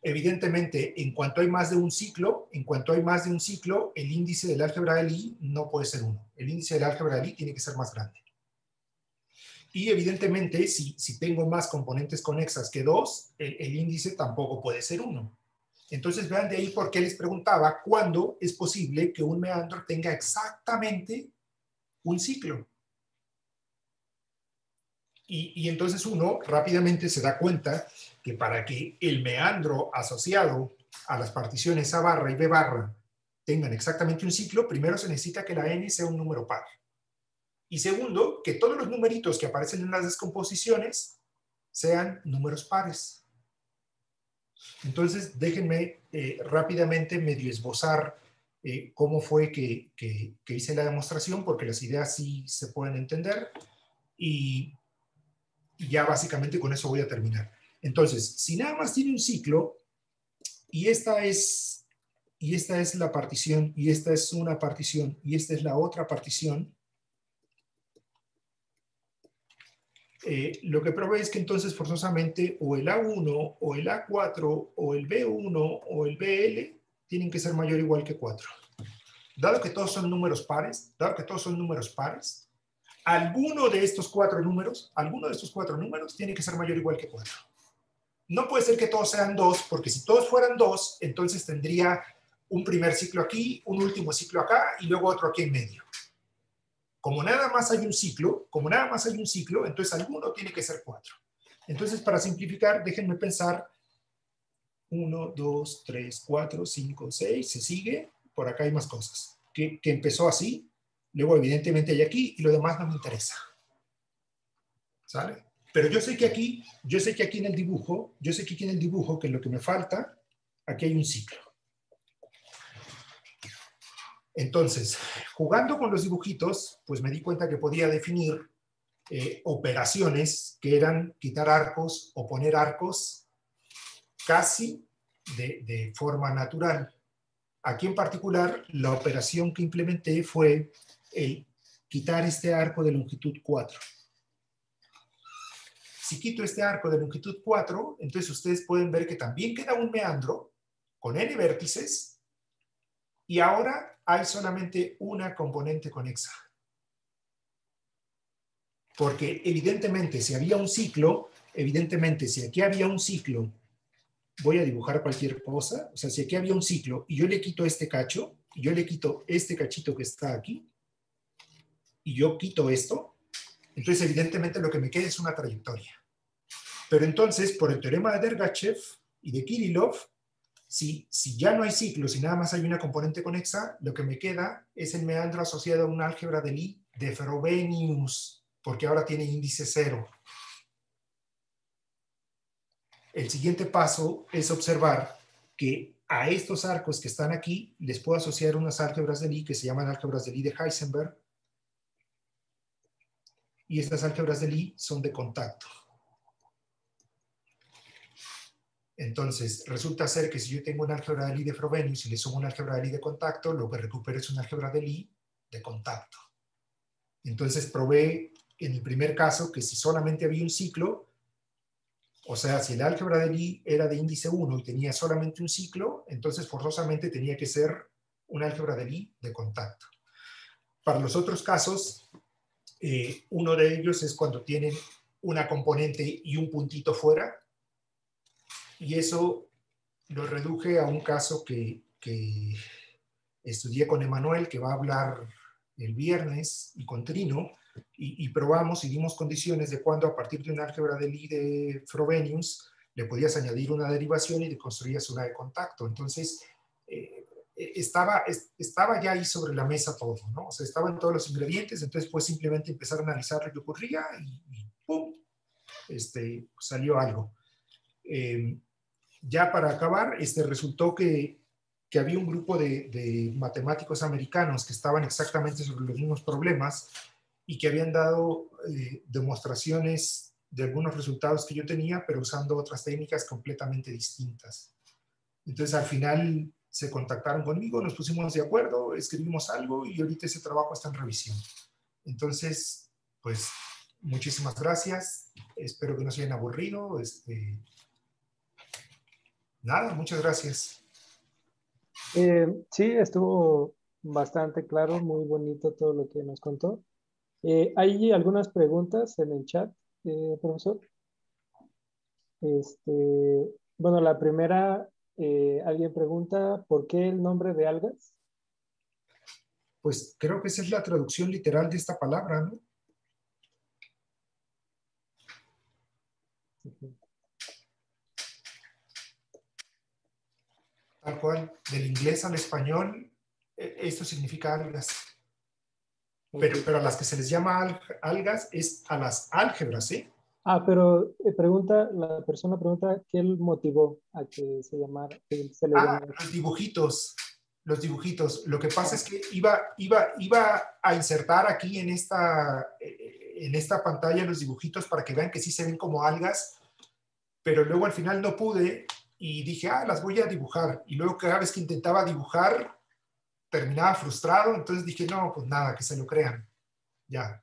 Evidentemente, en cuanto hay más de un ciclo, en cuanto hay más de un ciclo, el índice del álgebra de Lie no puede ser 1. El índice del álgebra de Lie tiene que ser más grande. Y evidentemente, si, si tengo más componentes conexas que 2, el, el índice tampoco puede ser 1. Entonces vean de ahí por qué les preguntaba cuándo es posible que un meandro tenga exactamente un ciclo. Y, entonces uno rápidamente se da cuenta que para que el meandro asociado a las particiones A barra y B barra tengan exactamente un ciclo, primero se necesita que la n sea un número par. Y segundo, que todos los numeritos que aparecen en las descomposiciones sean números pares. Entonces, déjenme eh, rápidamente medio esbozar eh, cómo fue que, hice la demostración, porque las ideas sí se pueden entender. Y, ya básicamente con eso voy a terminar. Entonces, si nada más tiene un ciclo, y esta es, y esta es la partición, y esta es una partición, y esta es la otra partición, Eh, lo que provee es que entonces forzosamente o el A1 o el A4 o el B1 o el BL tienen que ser mayor o igual que 4. Dado que todos son números pares, dado que todos son números pares, alguno de estos cuatro números, alguno de estos cuatro números tiene que ser mayor o igual que 4. No puede ser que todos sean 2, porque si todos fueran 2, entonces tendría un primer ciclo aquí, un último ciclo acá y luego otro aquí en medio. Como nada más hay un ciclo, como nada más hay un ciclo, entonces alguno tiene que ser cuatro. Entonces, para simplificar, déjenme pensar 1, 2, 3, 4, 5, 6, se sigue, por acá hay más cosas, que, que, empezó así, luego evidentemente hay aquí y lo demás no me interesa. ¿Sale? Pero yo sé que aquí, yo sé que aquí en el dibujo, yo sé que aquí en el dibujo, que lo que me falta, aquí hay un ciclo. Entonces, jugando con los dibujitos, pues me di cuenta que podía definir eh, operaciones que eran quitar arcos o poner arcos casi de, forma natural. Aquí en particular, la operación que implementé fue el quitar este arco de longitud 4. Si quito este arco de longitud 4, entonces ustedes pueden ver que también queda un meandro con n vértices y ahora hay solamente una componente conexa. Porque evidentemente si había un ciclo, evidentemente si aquí había un ciclo, voy a dibujar cualquier cosa, o sea, si aquí había un ciclo y yo le quito este cacho, y yo le quito este cachito que está aquí, y yo quito esto, entonces evidentemente lo que me queda es una trayectoria. Pero entonces, por el teorema de Dergachev y de Kirillov, si, ya no hay ciclos y nada más hay una componente conexa, lo que me queda es el meandro asociado a un álgebra de Lie de Frobenius, porque ahora tiene índice cero. El siguiente paso es observar que a estos arcos que están aquí les puedo asociar unas álgebras de Lie que se llaman álgebras de Lie de Heisenberg, y estas álgebras de Lie son de contacto. Entonces, resulta ser que si yo tengo una álgebra de Lie de Frobenius y le sumo una álgebra de Lie de contacto, lo que recupero es una álgebra de Lie de contacto. Entonces, probé en el primer caso que si solamente había un ciclo, o sea, si el álgebra de Lie era de índice 1 y tenía solamente un ciclo, entonces forzosamente tenía que ser una álgebra de Lie de contacto. Para los otros casos, eh, uno de ellos es cuando tienen una componente y un puntito fuera. Y eso lo reduje a un caso que, estudié con Emanuel, que va a hablar el viernes, y con Trino, y, probamos y dimos condiciones de cuando a partir de un álgebra de Lie de Frobenius le podías añadir una derivación y le construías una de contacto. Entonces, eh, eh, estaba, estaba ya ahí sobre la mesa todo, ¿no? O sea, estaban todos los ingredientes, entonces pues simplemente empezar a analizar lo que ocurría y, ¡pum! Este, salió algo. Em, ya para acabar, este, resultó que, que había un grupo de, de, matemáticos americanos que estaban exactamente sobre los mismos problemas y que habían dado eh, demostraciones de algunos resultados que yo tenía, pero usando otras técnicas completamente distintas. Entonces, al final, se contactaron conmigo, nos pusimos de acuerdo, escribimos algo y ahorita ese trabajo está en revisión. Entonces, pues muchísimas gracias, espero que no se hayan aburrido. Este, nada, muchas gracias. Eh, sí, estuvo bastante claro, muy bonito todo lo que nos contó. Eh, hay algunas preguntas en el chat, eh, profesor. Este, bueno, la primera alguien pregunta, ¿por qué el nombre de algas? Pues creo que esa es la traducción literal de esta palabra, ¿no? Tal cual, del inglés al español, e, esto significa algas. Pero, pero a las que se les llama algas es a las álgebras, ¿eh? Ah, pero eh, pregunta, la persona pregunta qué motivó a que se llamara. ah, los dibujitos, los dibujitos. Lo que pasa es que iba, iba, iba a insertar aquí en esta, eh, en esta pantalla los dibujitos para que vean que sí se ven como algas, pero luego al final no pude y dije, ah, las voy a dibujar. Y luego cada vez que intentaba dibujar, terminaba frustrado, entonces dije, no, pues nada, que se lo crean. Ya,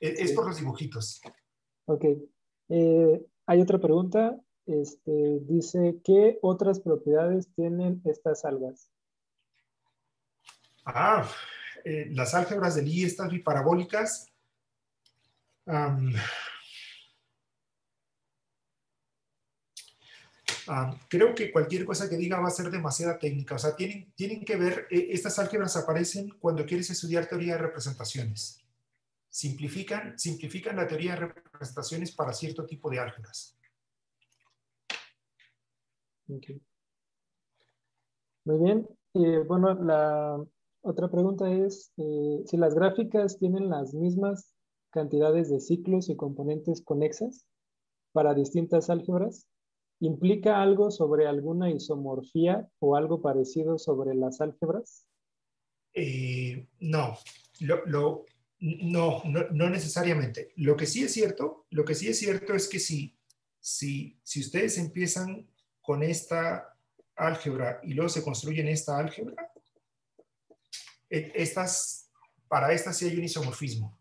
e, es, por los dibujitos. Ok. Eh, hay otra pregunta. Este, dice, ¿qué otras propiedades tienen estas algas? Ah, eh, las álgebras de Lie, estas biparabólicas. Creo que cualquier cosa que diga va a ser demasiada técnica. O sea, tienen, tienen que ver, eh, estas álgebras aparecen cuando quieres estudiar teoría de representaciones simplifican, simplifican la teoría de representaciones para cierto tipo de álgebras. Muy bien. Eh, bueno, la otra pregunta es eh, si las gráficas tienen las mismas cantidades de ciclos y componentes conexas para distintas álgebras, ¿implica algo sobre alguna isomorfía o algo parecido sobre las álgebras? Eh, no. lo, no, no, necesariamente. Lo que sí es cierto, lo que sí es cierto es que si, si, si ustedes empiezan con esta álgebra y luego se construyen esta álgebra, estas, para estas sí hay un isomorfismo.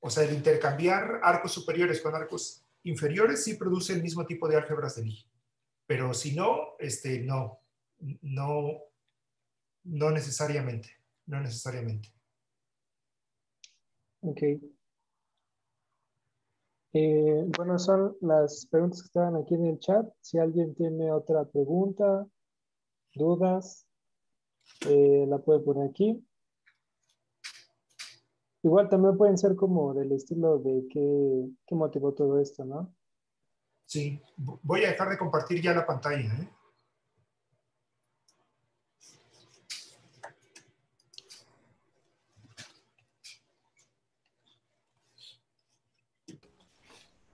O sea, el intercambiar arcos superiores con arcos inferiores sí produce el mismo tipo de álgebras de Lie. Pero si no, este, no, no, no necesariamente, no necesariamente. Ok. Eh, bueno, son las preguntas que estaban aquí en el chat. Si alguien tiene otra pregunta, dudas, eh, la puede poner aquí. Igual también pueden ser como del estilo de qué, qué motivó todo esto, ¿no? Sí, voy a dejar de compartir ya la pantalla. ¿eh?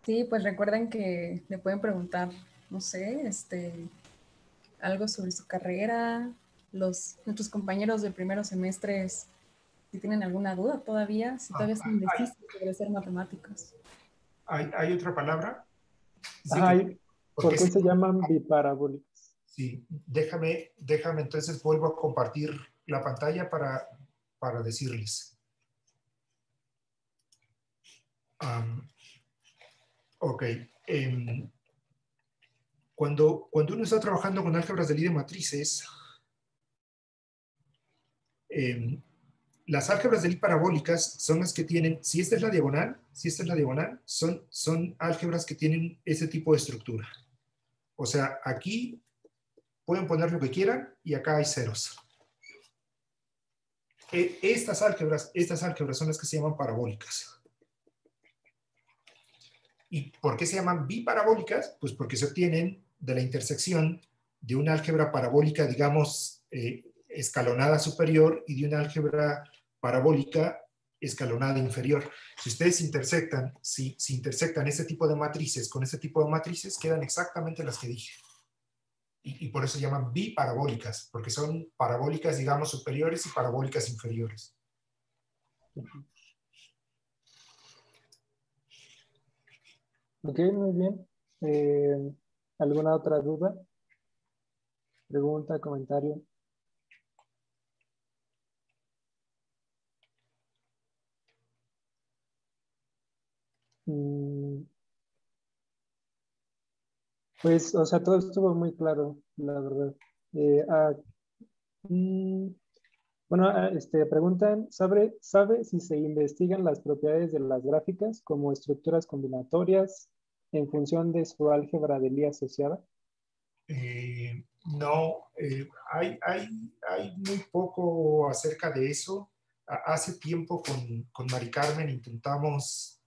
Sí, pues recuerden que le pueden preguntar, no sé, este, algo sobre su carrera, los, nuestros compañeros de primeros semestres, si tienen alguna duda todavía, si todavía están ah, indecisos sobre ser matemáticos. ¿Hay, otra palabra? ¿Por qué se llaman biparabólicas? Sí, déjame, déjame entonces vuelvo a compartir la pantalla para, para decirles. Ok. Em, cuando, cuando uno está trabajando con álgebras de Lie de matrices, em, las álgebras de Lie parabólicas son las que tienen, si esta es la diagonal, si esta es la diagonal, son, son álgebras que tienen ese tipo de estructura. O sea, aquí pueden poner lo que quieran y acá hay ceros. E, estas álgebras, estas álgebras son las que se llaman parabólicas. ¿Y por qué se llaman biparabólicas? Pues porque se obtienen de la intersección de una álgebra parabólica, digamos, eh, escalonada superior y de una álgebra parabólica escalonada inferior. Si ustedes intersectan, si, intersectan este tipo de matrices con este tipo de matrices, quedan exactamente las que dije. Y, y, por eso se llaman biparabólicas, porque son parabólicas, digamos, superiores y parabólicas inferiores. Ok, muy bien. Eh, ¿Alguna otra duda? Pregunta, comentario. Pues, o sea, todo estuvo muy claro, la verdad. Eh, ah, mm, bueno, ah, este, preguntan, ¿sabe, ¿sabe si se investigan las propiedades de las gráficas como estructuras combinatorias en función de su álgebra de Lie asociada? Eh, no, eh, hay, hay, hay, muy poco acerca de eso. Hace tiempo con, con Mari Carmen intentamos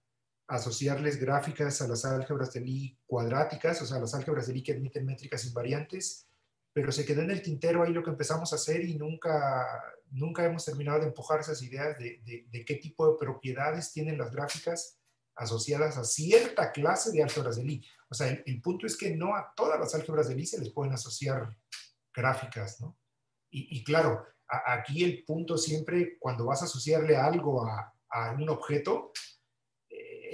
asociarles gráficas a las álgebras de Lie cuadráticas, o sea, las álgebras de Lie que admiten métricas invariantes, pero se quedó en el tintero ahí lo que empezamos a hacer y nunca, nunca hemos terminado de empujar esas ideas de, qué tipo de propiedades tienen las gráficas asociadas a cierta clase de álgebras de Lie. O sea, el, punto es que no a todas las álgebras de Lie se les pueden asociar gráficas, ¿no? Y, claro, aquí el punto siempre, cuando vas a asociarle algo a, un objeto,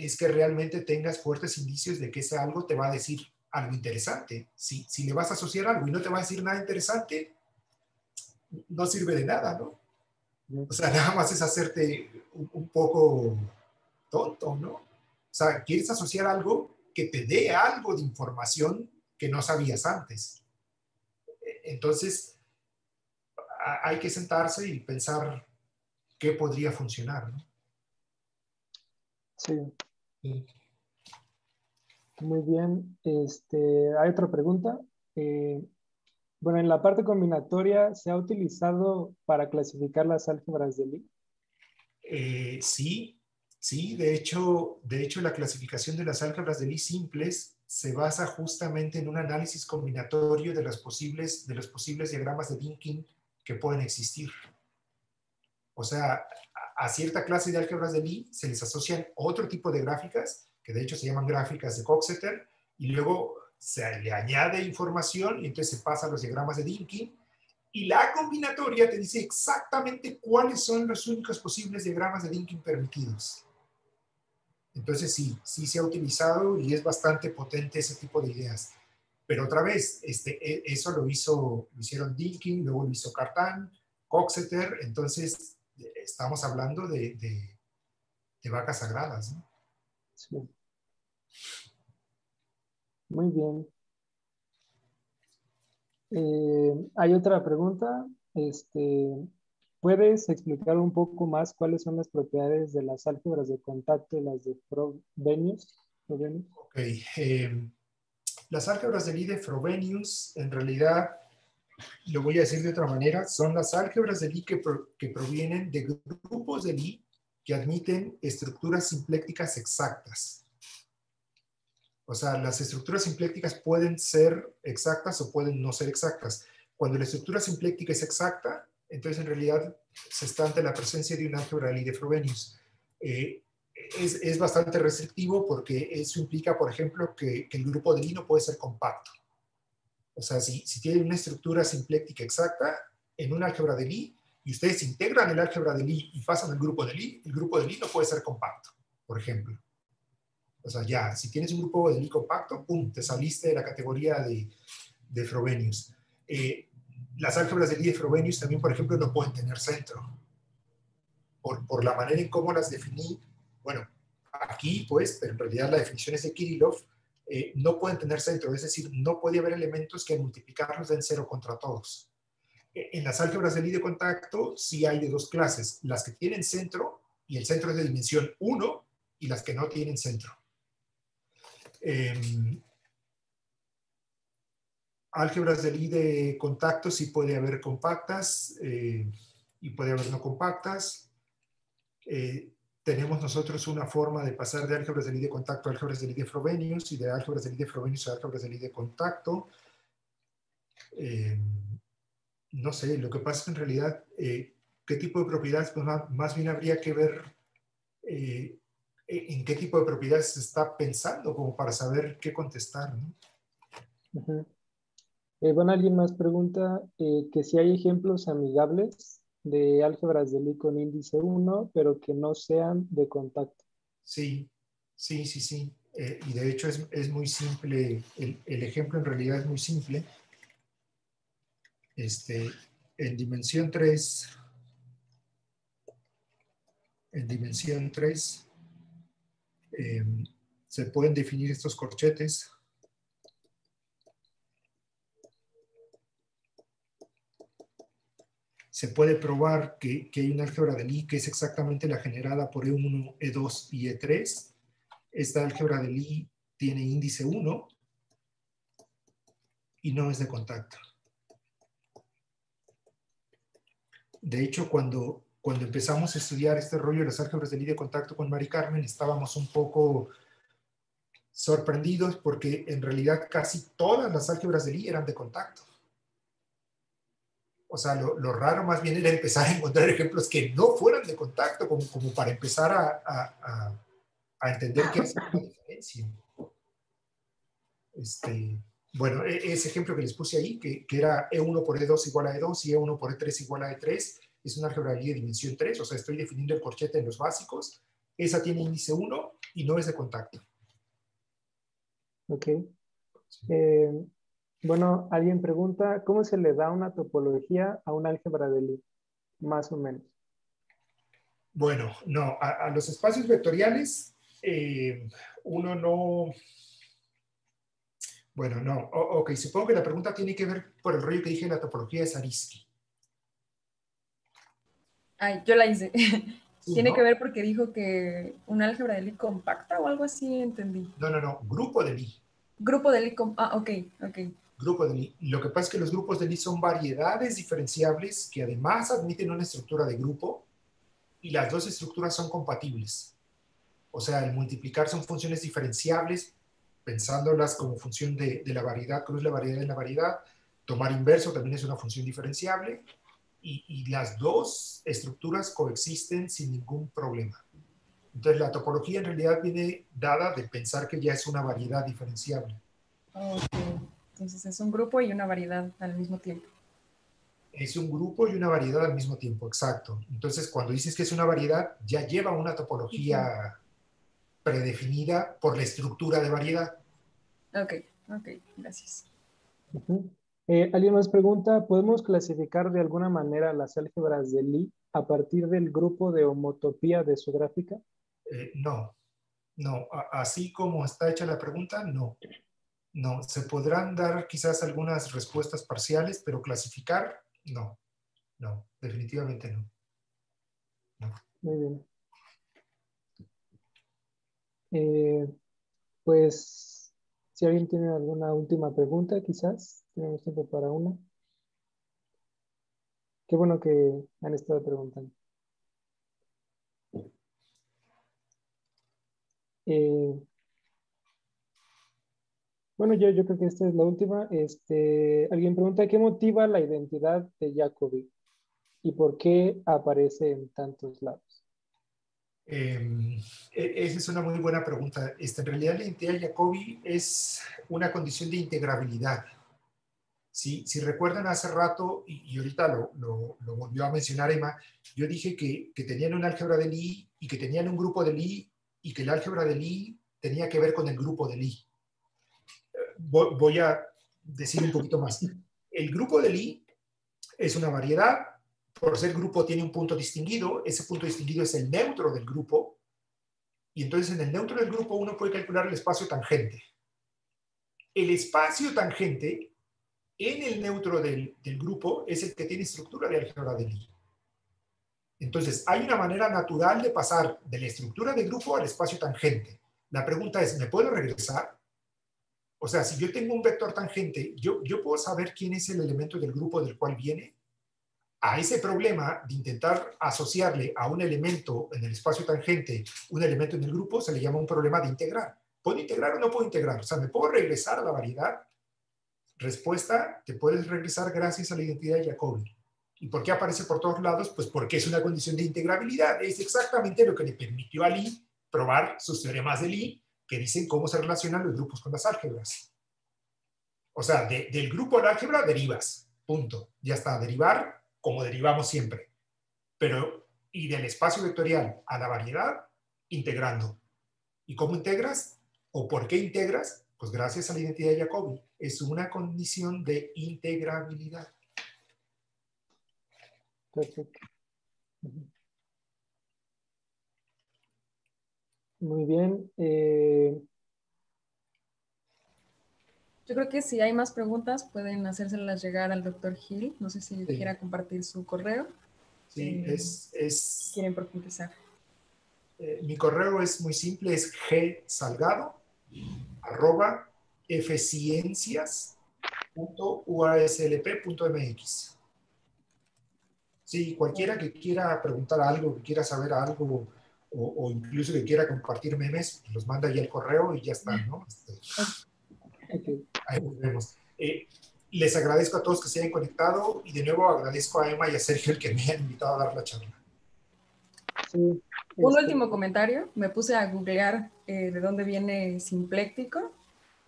es que realmente tengas fuertes indicios de que ese algo te va a decir algo interesante. Si, si le vas a asociar algo y no te va a decir nada interesante, no sirve de nada, ¿no? O sea, nada más es hacerte un, poco tonto, ¿no? O sea, quieres asociar algo que te dé algo de información que no sabías antes. Entonces, hay que sentarse y pensar qué podría funcionar, ¿no? Sí. Muy bien. Este, ¿Hay otra pregunta? Eh, bueno, en la parte combinatoria, ¿se ha utilizado para clasificar las álgebras de Lie? Eh, sí, sí. De hecho, de hecho, la clasificación de las álgebras de Lie simples se basa justamente en un análisis combinatorio de, las posibles, de los posibles diagramas de Dinkin que pueden existir. O sea, a, cierta clase de álgebras de Lie se les asocian otro tipo de gráficas que de hecho se llaman gráficas de Coxeter, y luego se le añade información y entonces se pasa a los diagramas de Dinkin, y la combinatoria te dice exactamente cuáles son los únicos posibles diagramas de Dinkin permitidos. Entonces sí, sí se ha utilizado y es bastante potente ese tipo de ideas. Pero otra vez, este, e, eso lo, hizo, lo hicieron Dinkin, luego lo hizo Cartan, Coxeter, entonces estamos hablando de, de, vacas sagradas. ¿no? Sí. Muy bien. Eh, hay otra pregunta. Este, ¿Puedes explicar un poco más cuáles son las propiedades de las álgebras de contacto y las de Frobenius? Ok. Eh, las álgebras de Lie de Frobenius, en realidad, lo voy a decir de otra manera, son las álgebras de Lie que, provienen de grupos de Lie que admiten estructuras simplécticas exactas. O sea, las estructuras simplécticas pueden ser exactas o pueden no ser exactas. Cuando la estructura simpléctica es exacta, entonces en realidad se está ante la presencia de un álgebra Lie de Frobenius. Eh, es, es, bastante restrictivo porque eso implica, por ejemplo, que, que, el grupo de Lie no puede ser compacto. O sea, si, si tiene una estructura simpléctica exacta en un álgebra de Lie y ustedes integran el álgebra de Lie y pasan al grupo de Lie, el grupo de Lie no puede ser compacto, por ejemplo. O sea, ya, si tienes un grupo de Lie compacto, ¡pum!, te saliste de la categoría de, de Frobenius. Eh, las álgebras de Lie de Frobenius también, por ejemplo, no pueden tener centro. Por, por, la manera en cómo las definí, bueno, aquí pues, pero en realidad la definición es de Kirillov, eh, no pueden tener centro, es decir, no puede haber elementos que multiplicarlos den cero contra todos. Eh, en las álgebras de de contacto sí hay de dos clases, las que tienen centro, y el centro es de dimensión 1, y las que no tienen centro. Eh, álgebras de de contacto sí puede haber compactas eh, y puede haber no compactas. Eh, tenemos nosotros una forma de pasar de álgebras de Lie de contacto a álgebras de Lie de Frobenius y de álgebras de Lie de Frobenius a álgebras de Lie de contacto. Eh, no sé, lo que pasa en realidad, ¿qué tipo de propiedades? Pues más, bien habría que ver en qué tipo de propiedades se está pensando como para saber qué contestar. ¿no? Eh, bueno, alguien más pregunta eh, que si hay ejemplos amigables de álgebras de Lie con índice 1, pero que no sean de contacto. Sí, sí, sí, sí. Eh, y de hecho es, muy simple, el, ejemplo en realidad es muy simple. Este, en dimensión 3, en dimensión 3, se pueden definir estos corchetes se puede probar que, hay una álgebra de Lie que es exactamente la generada por E1, E2 y E3. Esta álgebra de Lie tiene índice 1 y no es de contacto. De hecho, cuando, cuando empezamos a estudiar este rollo de las álgebras de Lie de contacto con Mari Carmen, estábamos un poco sorprendidos porque en realidad casi todas las álgebras de Lie eran de contacto. O sea, lo, raro más bien era empezar a encontrar ejemplos que no fueran de contacto, como, como para empezar a, a, entender qué es la diferencia. Este, bueno, e, ese ejemplo que les puse ahí, que, que, era E1 por E2 igual a E2 y E1 por E3 igual a E3, es una álgebra de dimensión 3, o sea, estoy definiendo el corchete en los básicos. Esa tiene índice 1 y no es de contacto. Ok. Eh, bueno, alguien pregunta, ¿cómo se le da una topología a un álgebra de Lie? Más o menos. Bueno, no, a, los espacios vectoriales eh, uno no... Bueno, no, ok, supongo que la pregunta tiene que ver por el rollo que dije de la topología de Zariski. Ay, yo la hice. Tiene que ver porque dijo que un álgebra de Lie compacta o algo así, entendí. No, no, no, grupo de Lie. Grupo de Lie, ah, ok, ok grupo de Lie. Lo que pasa es que los grupos de Lie son variedades diferenciables que además admiten una estructura de grupo y las dos estructuras son compatibles. O sea, el multiplicar son funciones diferenciables, pensándolas como función de, la variedad, cruz la variedad en la variedad. Tomar inverso también es una función diferenciable y, y las dos estructuras coexisten sin ningún problema. Entonces, la topología en realidad viene dada de pensar que ya es una variedad diferenciable. Okay. Entonces es un grupo y una variedad al mismo tiempo. Es un grupo y una variedad al mismo tiempo, exacto. Entonces cuando dices que es una variedad, ya lleva una topología predefinida por la estructura de variedad. Ok, ok, gracias. Eh, alguien nos pregunta, ¿podemos clasificar de alguna manera las álgebras de Lie a partir del grupo de homotopía de su gráfica? Eh, no, no. así como está hecha la pregunta, no. No, se podrán dar quizás algunas respuestas parciales, pero clasificar, no. No, definitivamente no. Muy bien. Eh, pues, si alguien tiene alguna última pregunta, quizás tenemos tiempo para una. Qué bueno que han estado preguntando. Eh, bueno, yo, yo creo que esta es la última. Este, alguien pregunta, ¿qué motiva la identidad de Jacobi? ¿Y por qué aparece en tantos lados? Em, e, esa es una muy buena pregunta. Este, en realidad la identidad de Jacobi es una condición de integrabilidad. Si, si recuerdan hace rato, y, ahorita lo, lo, volvió a mencionar Emma, yo dije que, que tenían un álgebra de Lie y que tenían un grupo de Lie y que el álgebra de Lie tenía que ver con el grupo de Lie voy a decir un poquito más. El grupo de Lie es una variedad. Por ser grupo tiene un punto distinguido. Ese punto distinguido es el neutro del grupo. Y entonces en el neutro del grupo uno puede calcular el espacio tangente. El espacio tangente en el neutro del, del grupo es el que tiene estructura de álgebra de Lie. Entonces, hay una manera natural de pasar de la estructura de grupo al espacio tangente. La pregunta es, ¿me puedo regresar? O sea, si yo tengo un vector tangente, yo, yo puedo saber quién es el elemento del grupo del cual viene. A ese problema de intentar asociarle a un elemento en el espacio tangente un elemento en el grupo se le llama un problema de integrar. ¿Puedo integrar o no puedo integrar? O sea, ¿me puedo regresar a la variedad? Respuesta, te puedes regresar gracias a la identidad de Jacobi. ¿Y por qué aparece por todos lados? Pues porque es una condición de integrabilidad. Es exactamente lo que le permitió a Lie probar sus teoremas de Lie que dicen cómo se relacionan los grupos con las álgebras. O sea, del grupo de álgebra derivas, punto. Ya está, derivar como derivamos siempre. Pero, y del espacio vectorial a la variedad, integrando. ¿Y cómo integras? ¿O por qué integras? Pues gracias a la identidad de Jacobi. Es una condición de integrabilidad. Perfecto. Muy bien. Eh, Yo creo que si hay más preguntas pueden hacérselas llegar al doctor Gil. No sé si quiera compartir su correo. Sí, eh, es, Quieren profundizar. Eh, mi correo es muy simple, es gsalgado arroba fciencias.uaslp.mx. Sí, cualquiera que quiera preguntar algo, que quiera saber algo, o, incluso que quiera compartir memes, los manda ya el correo y ya está, ¿no? Este, ahí nos vemos. Eh, les agradezco a todos que se hayan conectado y de nuevo agradezco a Emma y a Sergio el que me han invitado a dar la charla. Un este, último comentario. Me puse a googlear eh, de dónde viene simpléctico,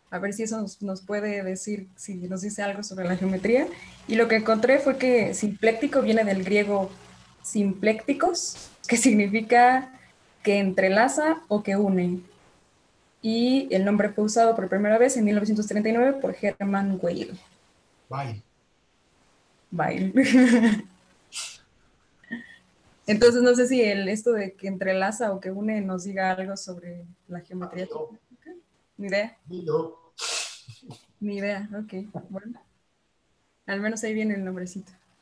a ver si eso nos, puede decir, si nos dice algo sobre la geometría. Y lo que encontré fue que simpléctico viene del griego simplécticos, que significa que entrelaza o que une. Y el nombre fue usado por primera vez en 1939 por Hermann Weyl. Bye. Bye. Entonces no sé si el, esto de que entrelaza o que une nos diga algo sobre la geometría. Ni idea. Ni idea, ok. Bueno. Al menos ahí viene el nombrecito.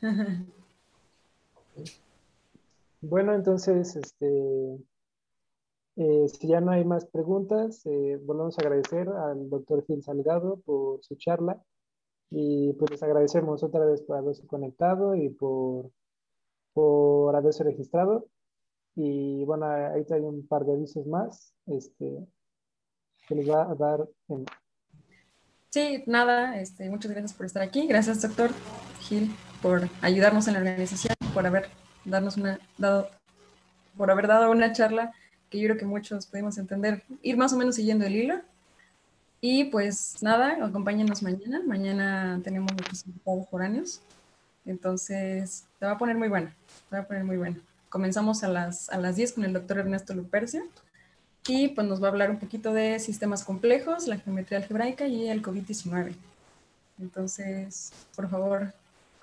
bueno, entonces, este, eh, si ya no hay más preguntas, eh, volvemos a agradecer al doctor Gil Salgado por su charla y pues les agradecemos otra vez por haberse conectado y por, por haberse registrado. Y bueno, ahí hay un par de avisos más este, que les va a dar. En... Sí, nada, este, muchas gracias por estar aquí. Gracias, doctor Gil, por ayudarnos en la organización, por haber, darnos una, dado, por haber dado una charla que yo creo que muchos podemos entender, ir más o menos siguiendo el hilo. Y pues nada, acompáñenos mañana. Mañana tenemos muchos invitados foráneos. Entonces, te va a poner muy buena. Te va a poner muy buena. Comenzamos a las, a las 10 con el doctor Ernesto Lupercia. Y pues nos va a hablar un poquito de sistemas complejos, la geometría algebraica y el COVID-19. Entonces, por favor,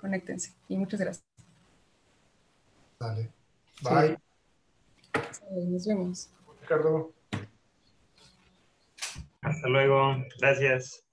conéctense y muchas gracias. Dale. Bye. Nos vemos. Ricardo. Hasta luego. Gracias.